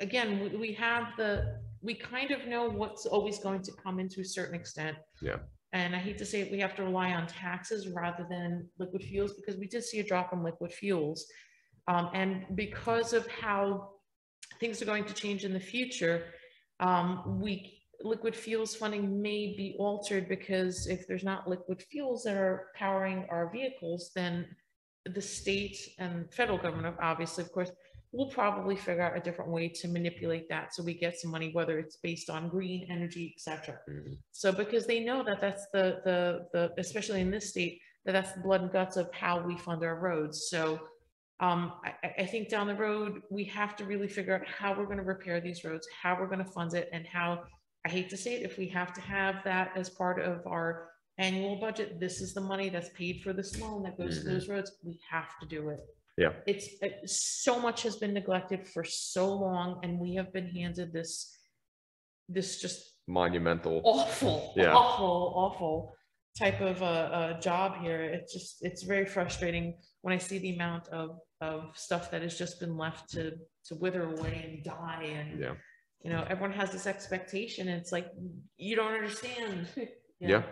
again, we, we have the, we kind of know what's always going to come in to a certain extent. Yeah. And I hate to say it, we have to rely on taxes rather than liquid fuels, because we did see a drop in liquid fuels. Um, and because of how things are going to change in the future, um, we, liquid fuels funding may be altered because if there's not liquid fuels that are powering our vehicles, then the state and federal government, obviously, of course, will probably figure out a different way to manipulate that. So we get some money, whether it's based on green energy, et cetera. Mhm. So because they know that that's the, the, the, especially in this state, that that's the blood and guts of how we fund our roads. So um, I, I- think down the road, we have to really figure out how we're gonna repair these roads, how we're gonna fund it and how, I hate to say it, if we have to have that as part of our annual budget, this is the money that's paid for this loan that goes to Mhm. those roads, we have to do it. Yeah. It's, it- so much has been neglected for so long and we have been handed this, this just Monumental. awful, Yeah. awful, awful type of a, uh job here. It's just, it's very frustrating when I see the amount of, of stuff that has just been left to, to wither away and die and, Yeah. you know, everyone has this expectation. and It's like, you don't understand. you Yeah.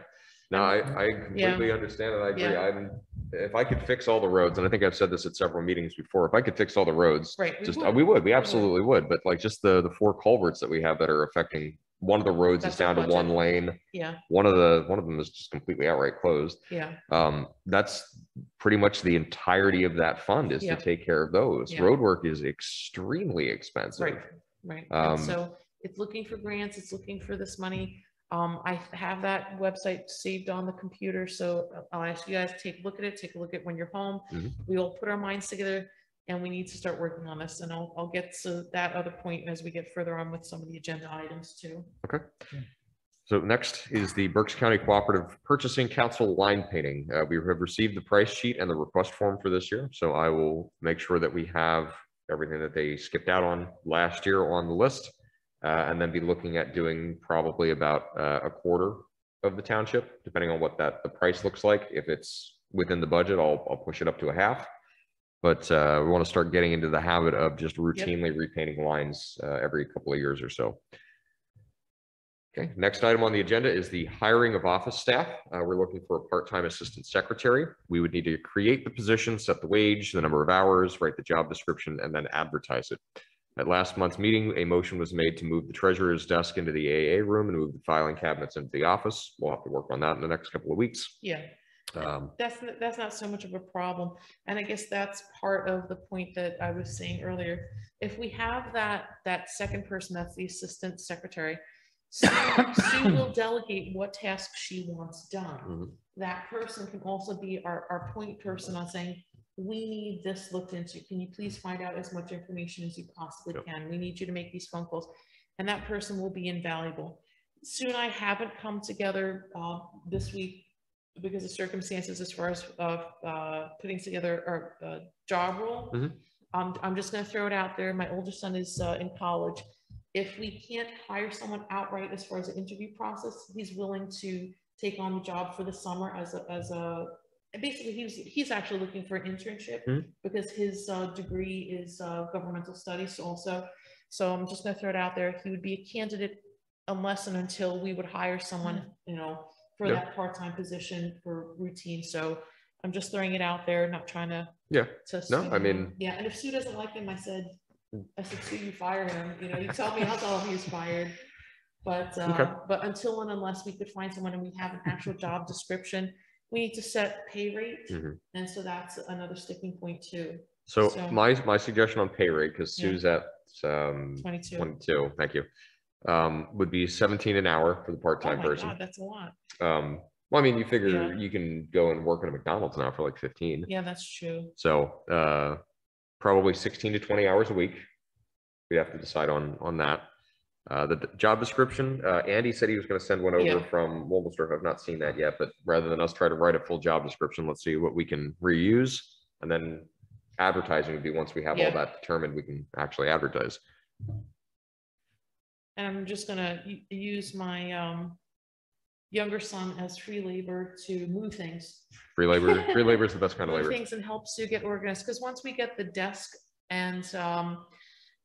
No, I, I completely understand and I agree. Yeah. I'm, if I could fix all the roads, and I think I've said this at several meetings before, if I could fix all the roads, Right. we just, uh, would. we would, we absolutely would. But like just the, the four culverts that we have that are affecting, one of the roads is That's our down to one lane. Yeah, One of the, one of them is just completely outright closed. yeah, Um, that's pretty much the entirety of that fund is to take care of those. Yeah. Road work is extremely expensive. right, right. Um, And so it's looking for grants, it's looking for this money. Um, I have that website saved on the computer, so I'll ask you guys to take a look at it, take a look at when you're home. Mhm. We will put our minds together and we need to start working on this and I'll, I'll get to that other point as we get further on with some of the agenda items too. Okay. So next is the Berks County Cooperative Purchasing Council line painting. Uh, we have received the price sheet and the request form for this year, so I will make sure that we have everything that they skipped out on last year on the list. Uh, and then be looking at doing probably about uh, a quarter of the township, depending on what that, the price looks like. If it's within the budget, I'll, I'll push it up to a half. But uh, we want to start getting into the habit of just routinely repainting lines uh, every couple of years or so. Okay, next item on the agenda is the hiring of office staff. Uh, we're looking for a part-time assistant secretary. We would need to create the position, set the wage, the number of hours, write the job description, and then advertise it. At last month's meeting, a motion was made to move the treasurer's desk into the AA room and move the filing cabinets into the office. We'll have to work on that in the next couple of weeks. Yeah, Um, that's, that's not so much of a problem. And I guess that's part of the point that I was saying earlier. If we have that, that second person, that's the assistant secretary, Sue Sue will delegate what tasks she wants done. Mhm. That person can also be our, our point person on saying, we need this looked into. Can you please find out as much information as you possibly Yep. can? We need you to make these phone calls. And that person will be invaluable. Sue and I haven't come together, uh, this week because of circumstances as far as, uh, uh, putting together our, uh, job role. Mhm. Um, I'm just gonna throw it out there. My oldest son is, uh, in college. If we can't hire someone outright as far as the interview process, he's willing to take on the job for the summer as a, as a, basically, he's, he's actually looking for an internship Mhm. because his, uh, degree is, uh, governmental studies also. So I'm just gonna throw it out there. He would be a candidate unless and until we would hire someone, you know, for Yeah. that part-time position for routine. So I'm just throwing it out there, not trying to. Yeah. to No, swing I him. mean- Yeah, and if Sue doesn't like him, I said, Mm. I said, Sue, you fire him, you know, you tell me, I'll tell him he's fired. But, Okay. uh, but until and unless we could find someone and we have an actual job description, we need to set pay rate. Mhm. And so that's another sticking point too, So So- my, my suggestion on pay rate, because Yeah. Sue's at, um, twenty-two. twenty-two, thank you. Um, would be seventeen an hour for the Oh part-time my person. God, that's a lot. Um, well, I mean, you figure Yeah. you can go and work at a McDonald's now for like fifteen. Yeah, that's true. So, uh, probably sixteen to twenty hours a week. We have to decide on, on that. Uh, the d- job description, uh, Andy said he was gonna send one over Yeah. from Wolfsburg. I've not seen that yet, but rather than us try to write a full job description, let's see what we can reuse. And then advertising would be, once we have all Yeah. that determined, we can actually advertise. And I'm just gonna u- use my, um, younger son as free labor to move things. Free labor, free labor is the best kind of move labor. Things and helps Sue get organized, because once we get the desk and, um,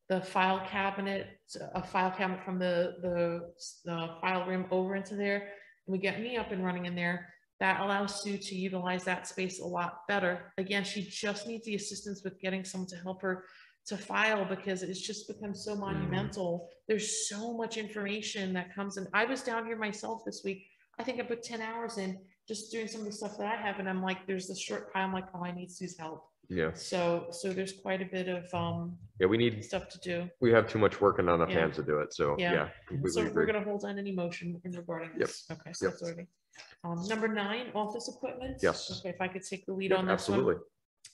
the file cabinet, a file cabinet from the, the, the file room over into there, and we get me up and running in there, that allows Sue to utilize that space a lot better. Again, she just needs the assistance with getting someone to help her to file because it's just become so mm. monumental. There's so much information that comes in. I was down here myself this week. I think I put ten hours in just doing some of the stuff that I have, and I'm like, there's this short pile, I'm like, oh, I need Sue's help. Yeah, So, so there's quite a bit of, um, yeah, we need, stuff to do. we have too much work and not enough Yeah. hands to do it, so, Yeah. yeah. So we're agree. gonna hold on any motion in regarding Yep. this. Okay, so Yep. that's already. Um, number nine, office equipment. Yes. Okay, if I could take the lead on this one. Absolutely.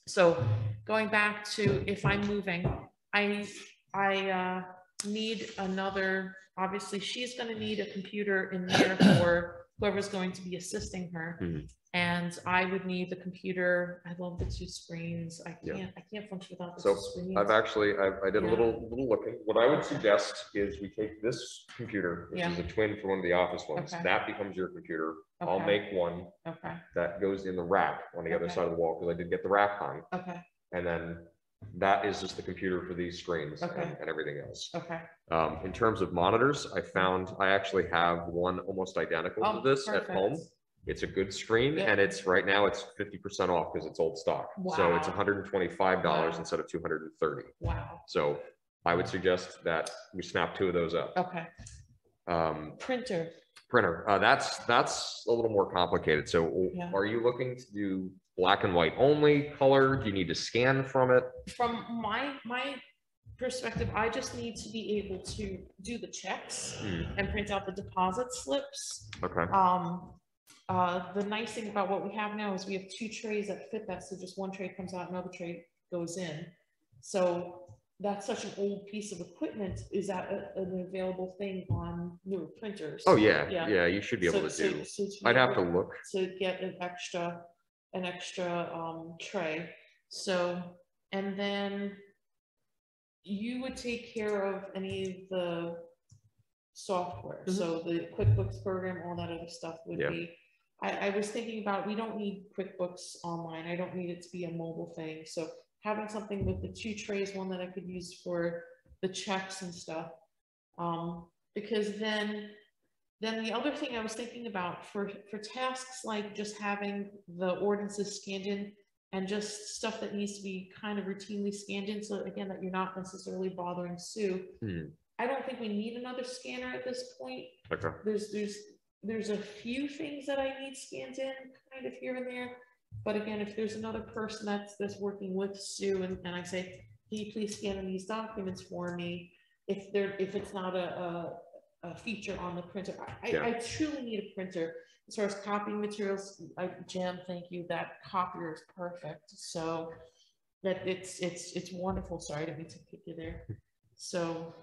So going back to if I'm moving, I, I, uh, need another, obviously, she's gonna need a computer in there for whoever's going to be assisting her. Mhm. And I would need the computer. I love the two screens. I can't, I can't function without the So, two screens. I've actually, I, I did a little, little looking. What I would suggest is we take this computer, which is a twin for one of the office ones. Okay. That becomes your computer. I'll make one Okay, that goes in the rack on the other side of the wall, because I did get the rack hung. okay, And then that is just the computer for these screens and, Okay. and everything else. okay. Um, in terms of monitors, I found, I actually have one almost identical to Oh, this at home. perfect. It's a good screen and it's, right now it's fifty percent off because it's old stock. Wow. So it's hundred and twenty-five dollars Wow. instead of two hundred and thirty. Wow, So I would suggest that we snap two of those up. okay. Um, Printer, printer, uh, that's, that's a little more complicated. So Yeah. are you looking to do black and white only, color? Do you need to scan from it? from my, my perspective, I just need to be able to do the checks Hmm, and print out the deposit slips. Okay, Um, uh, the nice thing about what we have now is we have two trays that fit that, so just one tray comes out, another tray goes in. So that's such an old piece of equipment. Is that a- an available thing on newer printers? oh, yeah, Yeah. yeah, you should be able to So- do. so- so be I'd have to look. To get an extra, an extra, um, tray, so, and then. You would take care of any of the software, so the QuickBooks program, all that other stuff would Mm-hmm. Yeah. be. I, I was thinking about, we don't need QuickBooks online, I don't need it to be a mobile thing, so having something with the two trays, one that I could use for the checks and stuff. Um, because then Then the other thing I was thinking about for, for tasks like just having the ordinances scanned in and just stuff that needs to be kind of routinely scanned in, so again, that you're not necessarily bothering Sue. Hmm. I don't think we need another scanner at this point. Okay. There's, there's, there's a few things that I need scanned in kind of here and there. But again, if there's another person that's, that's working with Sue and, and I say, can you please scan in these documents for me? If there, if it's not a, a, a feature on the printer, I, Yeah. I, I truly need a printer. As far as copying materials, I, Jim, thank you, that copier is perfect, so. That it's, it's, it's wonderful, sorry, I didn't to kick you there. So,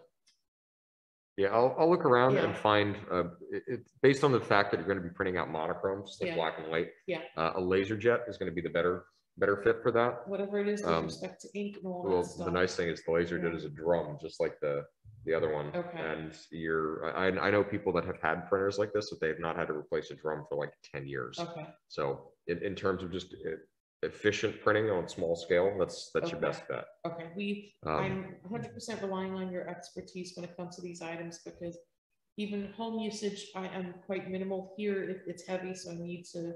Yeah, I'll, I'll look around and find, uh, it, it's based on the fact that you're gonna be printing out monochromes, like Yeah. black and white. Yeah. Uh, a laser jet is gonna be the better, better fit for that. whatever it is with Um, respect to ink and all Well, that stuff. the nice thing is the laser jet is a drum, just like the, the other one. Okay. And you're, I, I know people that have had printers like this, that they've not had to replace a drum for like ten years. Okay, So in, in terms of just uh, efficient printing on small scale, that's, that's your best bet. okay, we, Um, I'm hundred percent relying on your expertise when it comes to these items because even home usage, I am quite minimal here. It, it's heavy, so I need to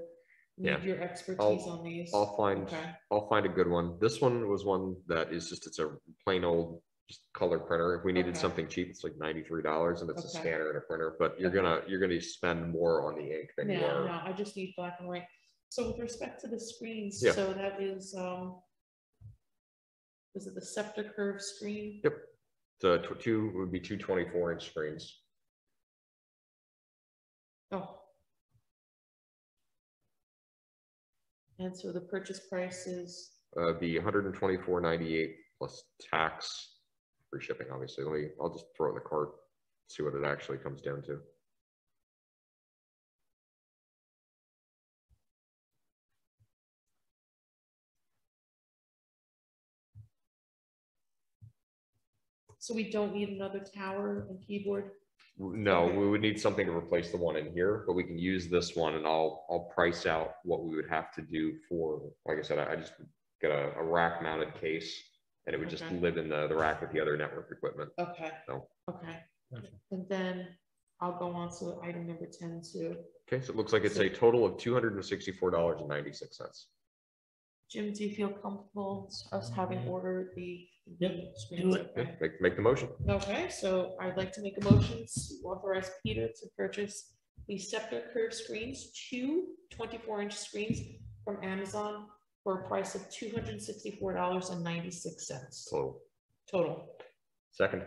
Yeah. need your expertise on these. I'll find, Okay, I'll find a good one. This one was one that is just, it's a plain old just color printer. If we needed Okay. something cheap, it's like ninety-three dollars and it's a scanner and a printer, but you're Okay. gonna, you're gonna spend more on the ink than you no, no. I just need black and white. So with respect to the screens, Yeah. so that is, um, is it the scepter curve screen? Yep. The tw- two would be two 24 inch screens. Oh. And so the purchase price is, Uh, be hundred and twenty-four ninety-eight plus tax, free shipping, obviously. Let me, I'll just throw it in the cart, see what it actually comes down to. so we don't need another tower and keyboard? No, we would need something to replace the one in here, but we can use this one and I'll, I'll price out what we would have to do for, like I said, I I just get a, a rack mounted case. And it would just Okay. live in the, the rack with the other network equipment. Okay, No. okay. Gotcha. And then I'll go on to item number ten too. Okay, so it looks like it's a total of two hundred and sixty-four dollars and ninety-six cents. Jim, do you feel comfortable us having mm-hmm. ordered the? Yep, the screens? it. Okay. Make, make the motion. Okay, so I'd like to make a motion to authorize Peter to purchase the Scepter Curve screens, two 24 inch screens from Amazon for a price of two hundred and sixty-four dollars and ninety-six cents Total. total. Second,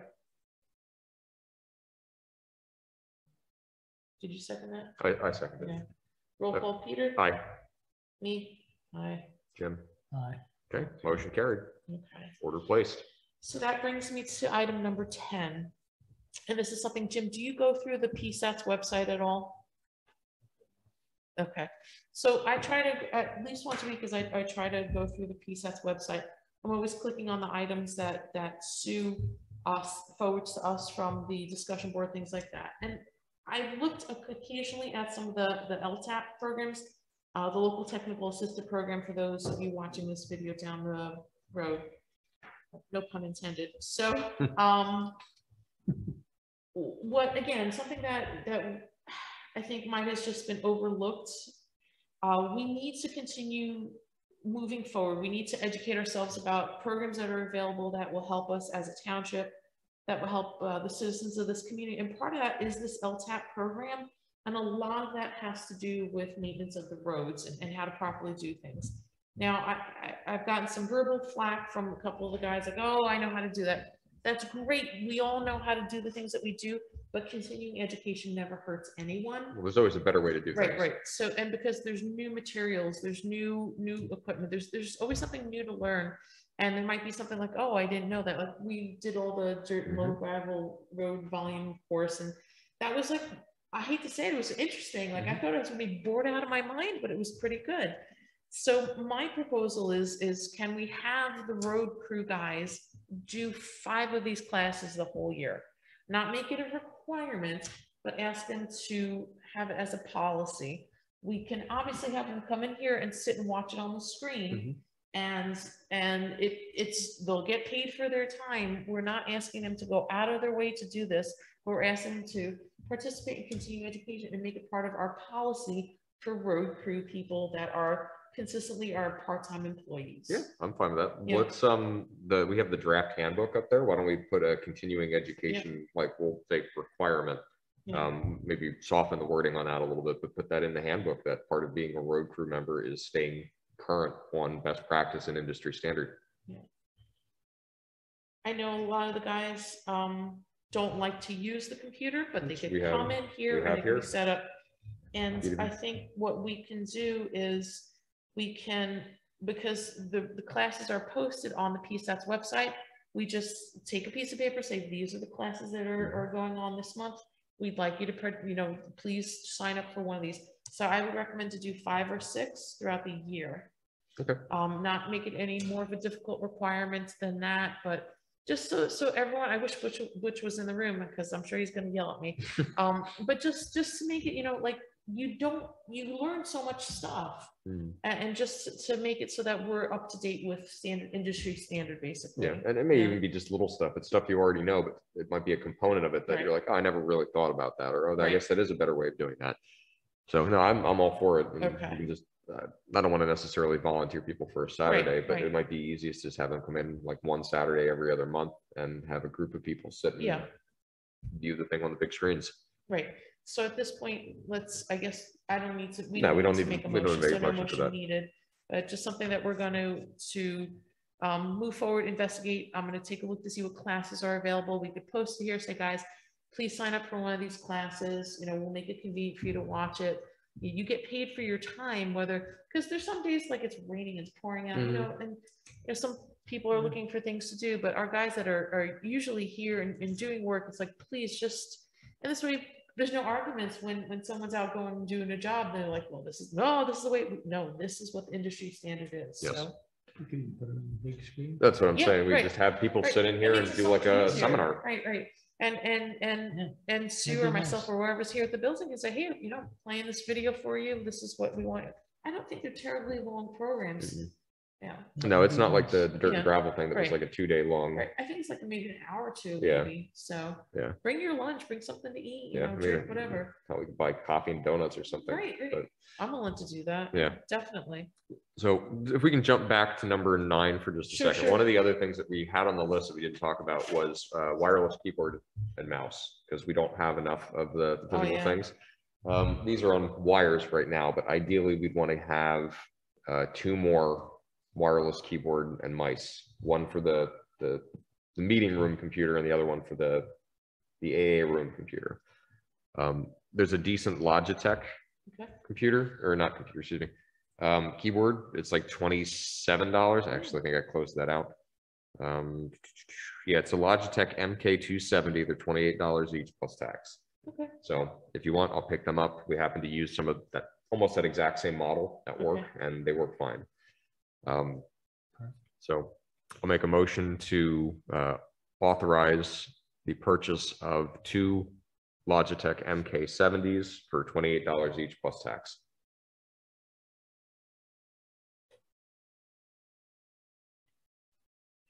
Did you second that? I, I second Yeah. it. Roll Uh, call, Peter? Aye, Me? Aye. Jim. Aye. Okay, motion carried. Okay. Order placed. So that brings me to item number ten. And this is something, Jim, do you go through the PSATS website at all? Okay, so I try to, at least once a week, because I, I try to go through the PSATS website. I'm always clicking on the items that, that Sue us, forwards to us from the discussion board, things like that. And I've looked occasionally at some of the, the LTAP programs, uh, the local technical assistant program for those of you watching this video down the road no pun intended. So, um, what, again, something that, that I think might has just been overlooked. Uh, we need to continue moving forward. We need to educate ourselves about programs that are available that will help us as a township, that will help, uh, the citizens of this community. And part of that is this LTAP program. And a lot of that has to do with maintenance of the roads and, and how to properly do things. Now, I, I've gotten some verbal flack from a couple of the guys like, oh, I know how to do that. That's great. We all know how to do the things that we do, but continuing education never hurts anyone. Well, there's always a better way to do Right, things. right. right. So, and because there's new materials, there's new, new equipment, there's, there's always something new to learn. And there might be something like, oh, I didn't know that. Like, we did all the dirt and low mm-hmm. gravel road volume course, and that was like, I hate to say it, it was interesting. Like, I mm-hmm. thought I was gonna be bored out of my mind, but it was pretty good. So my proposal is, is can we have the road crew guys do five of these classes the whole year? Not make it a requirement, but ask them to have it as a policy. We can obviously have them come in here and sit and watch it on the screen. Mm-hmm. And, and it, it's, they'll get paid for their time. We're not asking them to go out of their way to do this. We're asking them to participate in continuing education and make it part of our policy for road crew people that are consistently are part-time employees. Yeah, I'm fine with that. Yeah. Let's, um, the, we have the draft handbook up there. Why don't we put a continuing education, like we'll say requirement? Yeah. Um, maybe soften the wording on that a little bit, but put that in the handbook, that part of being a road crew member is staying current on best practice and industry standard. Yeah. I know a lot of the guys, um, don't like to use the computer, but they can in here and have they can be here. set up. And I think what we can do is we can, because the, the classes are posted on the PSAT's website. We just take a piece of paper, say, these are the classes that are, are going on this month. We'd like you to, put- you know, please sign up for one of these. So I would recommend to do five or six throughout the year. Okay. Um, not make it any more of a difficult requirement than that, but just so, so everyone, I wish Butch, Butch was in the room because I'm sure he's gonna yell at me. Um, but just, just to make it, you know, like, you don't, you learn so much stuff. A- And, just to make it so that we're up to date with standard, industry standard, basically. Yeah, and it may Yeah. even be just little stuff. It's stuff you already know, but it might be a component of it that you're like, oh, I never really thought about that, or, oh, I guess that is a better way of doing that. So, no, I'm, I'm all for it. and you Okay. can just, uh, I don't want to necessarily volunteer people for a Saturday, but right. it might be easiest to just have them come in like one Saturday every other month and have a group of people sit and Yeah. view the thing on the big screens. Right, so at this point, let's, I guess, I don't need to, we No, we don't need to we don't make a motion for that. needed. But just something that we're gonna, to, um, move forward, investigate, I'm gonna take a look to see what classes are available, we could post it here, say, guys, please sign up for one of these classes, you know, we'll make it convenient for you to watch it. You, you get paid for your time, whether, because there's some days like it's raining, it's pouring out, you Mhm. know, and there's some people are Yeah. looking for things to do, but our guys that are, are usually here and, and doing work, it's like, please just, and this way, there's no arguments when, when someone's out going and doing a job, they're like, well, this is, no, this is the way, we-" no, this is what the industry standard is, Yes. so. You can put it on the big screen. That's what I'm Yeah, saying. We right, just have people right. sit in here makes and do like a easier. seminar. Right, right, and, and, Yeah. and, and Sue That'd or myself nice. or whoever's here at the building can say, hey, you know, playing this video for you, this is what we want. I don't think they're terribly long programs, Mhm. Yeah, No, it's not like the dirt Yeah, and gravel thing that was right. like a two day long. right, I think it's like maybe an hour or two, Yeah. maybe, so. Yeah. Bring your lunch, bring something to eat, you Yeah, know, I mean, drink, whatever, Probably buy coffee and donuts or something. right, right, but- I'm willing to do that. Yeah. Definitely, So if we can jump back to number nine for just a Sure, second, one of the other things that we had on the list that we didn't talk about was uh, wireless keyboard and mouse, because we don't have enough of the the Oh, physical yeah. things. Um, These are on wires right now, but ideally we'd want to have uh, two more wireless keyboard and mice. One for the, the, the meeting room computer and the other one for the, the AA room computer. Um, There's a decent Logitech Okay. computer, or not computer, excuse me, um, keyboard. It's like twenty-seven dollars. Actually, I think I closed that out. Um, yeah, it's a Logitech MK two seventy. They're twenty-eight dollars each plus tax. okay, So if you want, I'll pick them up. We happen to use some of that, almost that exact same model at work and they work fine. Um, so I'll make a motion to, uh, authorize the purchase of two Logitech MK seventies for twenty-eight dollars each plus tax.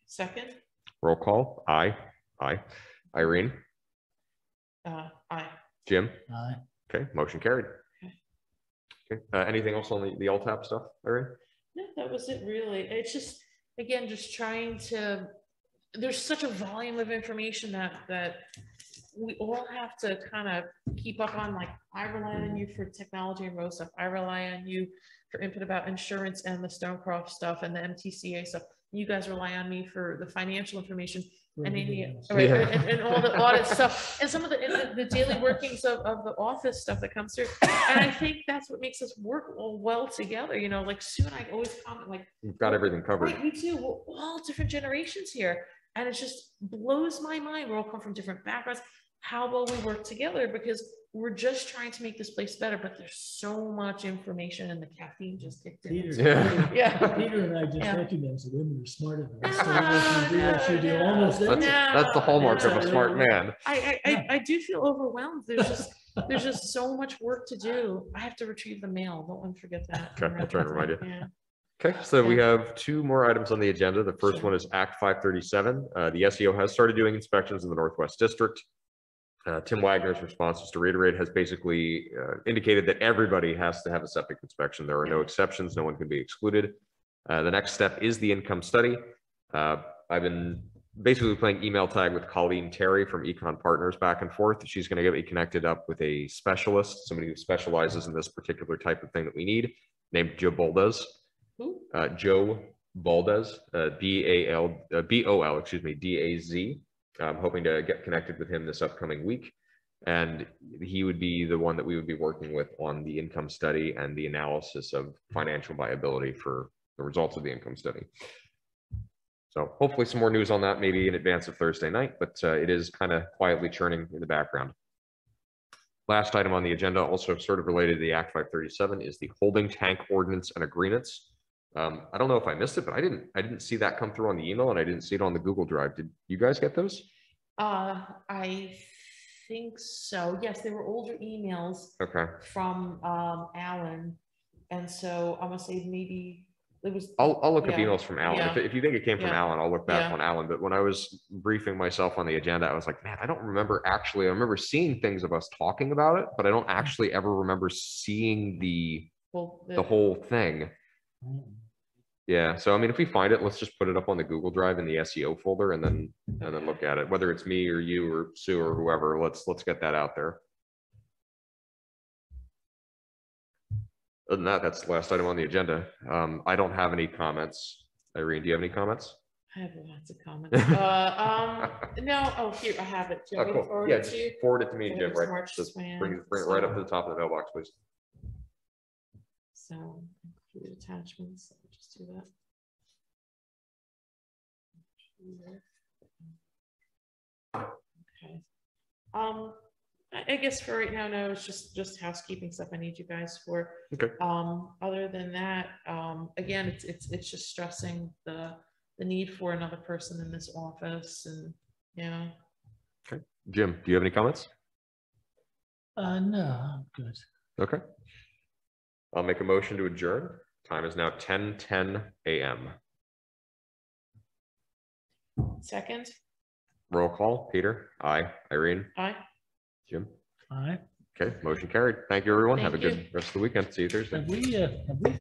second, Roll call, aye, aye. Irene, uh, I, Jim, Aye. okay, motion carried. Okay. Okay, uh, anything else on the, the LTAP stuff, Irene? No, that was it really. It's just, again, just trying to, there's such a volume of information that, that we all have to kind of keep up on, like, I rely on you for technology and road stuff. I rely on you for input about insurance and the Stonecroft stuff and the MTCA stuff. You guys rely on me for the financial information for and any, right, Yeah. and, and all the audit stuff, and some of the, and the, the daily workings of, of the office stuff that comes through. And I think that's what makes us work all well together, you know, like Sue and I always comment like, You've got everything covered. right, we do, we're all different generations here. And it just blows my mind, we all come from different backgrounds, how well we work together, because we're just trying to make this place better, but there's so much information and the caffeine just kicked in. Peter, Yeah. Yeah. Peter and I just Yeah. recognize that women are smarter than us. so we can do what you do no, no. almost That's, everything. that's the hallmark of a smart man. I, I, I, I do feel overwhelmed. There's just, there's just so much work to do. I have to retrieve the mail. Don't want to forget that. Okay, I'll try and remind you. Yeah. Okay, so we have two more items on the agenda. The first Sure. one is Act five thirty-seven. Uh, the SEO has started doing inspections in the Northwest District. Uh, Tim Wagner's response, just to reiterate, has basically uh, indicated that everybody has to have a septic inspection. There are no exceptions. No one can be excluded. Uh, The next step is the income study. Uh, I've been basically playing email tag with Colleen Terry from Econ Partners back and forth. She's going to get me connected up with a specialist, somebody who specializes in this particular type of thing that we need, named Joe. Who? Uh, Joe Baldes, uh, B A L, uh, B O L, excuse me, D A Z. I'm hoping to get connected with him this upcoming week. And he would be the one that we would be working with on the income study and the analysis of financial viability for the results of the income study. So hopefully some more news on that, maybe in advance of Thursday night, but uh, it is kind of quietly churning in the background. Last item on the agenda, also sort of related to the Act five thirty-seven, is the holding tank ordinance and agreements. Um, I don't know if I missed it, but I didn't, I didn't see that come through on the email and I didn't see it on the Google Drive. Did you guys get those? Uh, I think so. Yes, they were older emails Okay, from, um, Alan. And so I'm gonna say maybe it was, I'll, I'll look up Yeah, emails from Alan. If, yeah. if you think it came from Yeah, Alan, I'll look back on Alan. But when I was briefing myself on the agenda, I was like, man, I don't remember actually, I remember seeing things of us talking about it, but I don't actually ever remember seeing the, well, the whole thing. Yeah, so I mean, if we find it, let's just put it up on the Google Drive in the SEO folder and then, and then look at it, whether it's me or you or Sue or whoever, let's, let's get that out there. Other than that, that's the last item on the agenda. Um, I don't have any comments. Irene, do you have any comments? I have lots of comments. Uh, um, no, oh, here, I have it. Oh, want me to cool. forward Yeah, it to forward it to me, Jim, right? March Just 20th, bring, bring it right up to the top of the mailbox, please. So, include attachments, I'll just do that. Okay. Um, I, I guess for right now, no, it's just, just housekeeping stuff I need you guys for. Okay. Um, other than that, um, again, it's, it's, it's just stressing the, the need for another person in this office and, you know, Jim, do you have any comments? Uh, no, I'm good. Okay. I'll make a motion to adjourn. Time is now ten ten AM. second, Roll call, Peter, aye, Irene, aye. Jim. Aye. Okay, motion carried. Thank you, everyone. Have a Thank good rest of the weekend. See you Thursday. Have we, uh, have we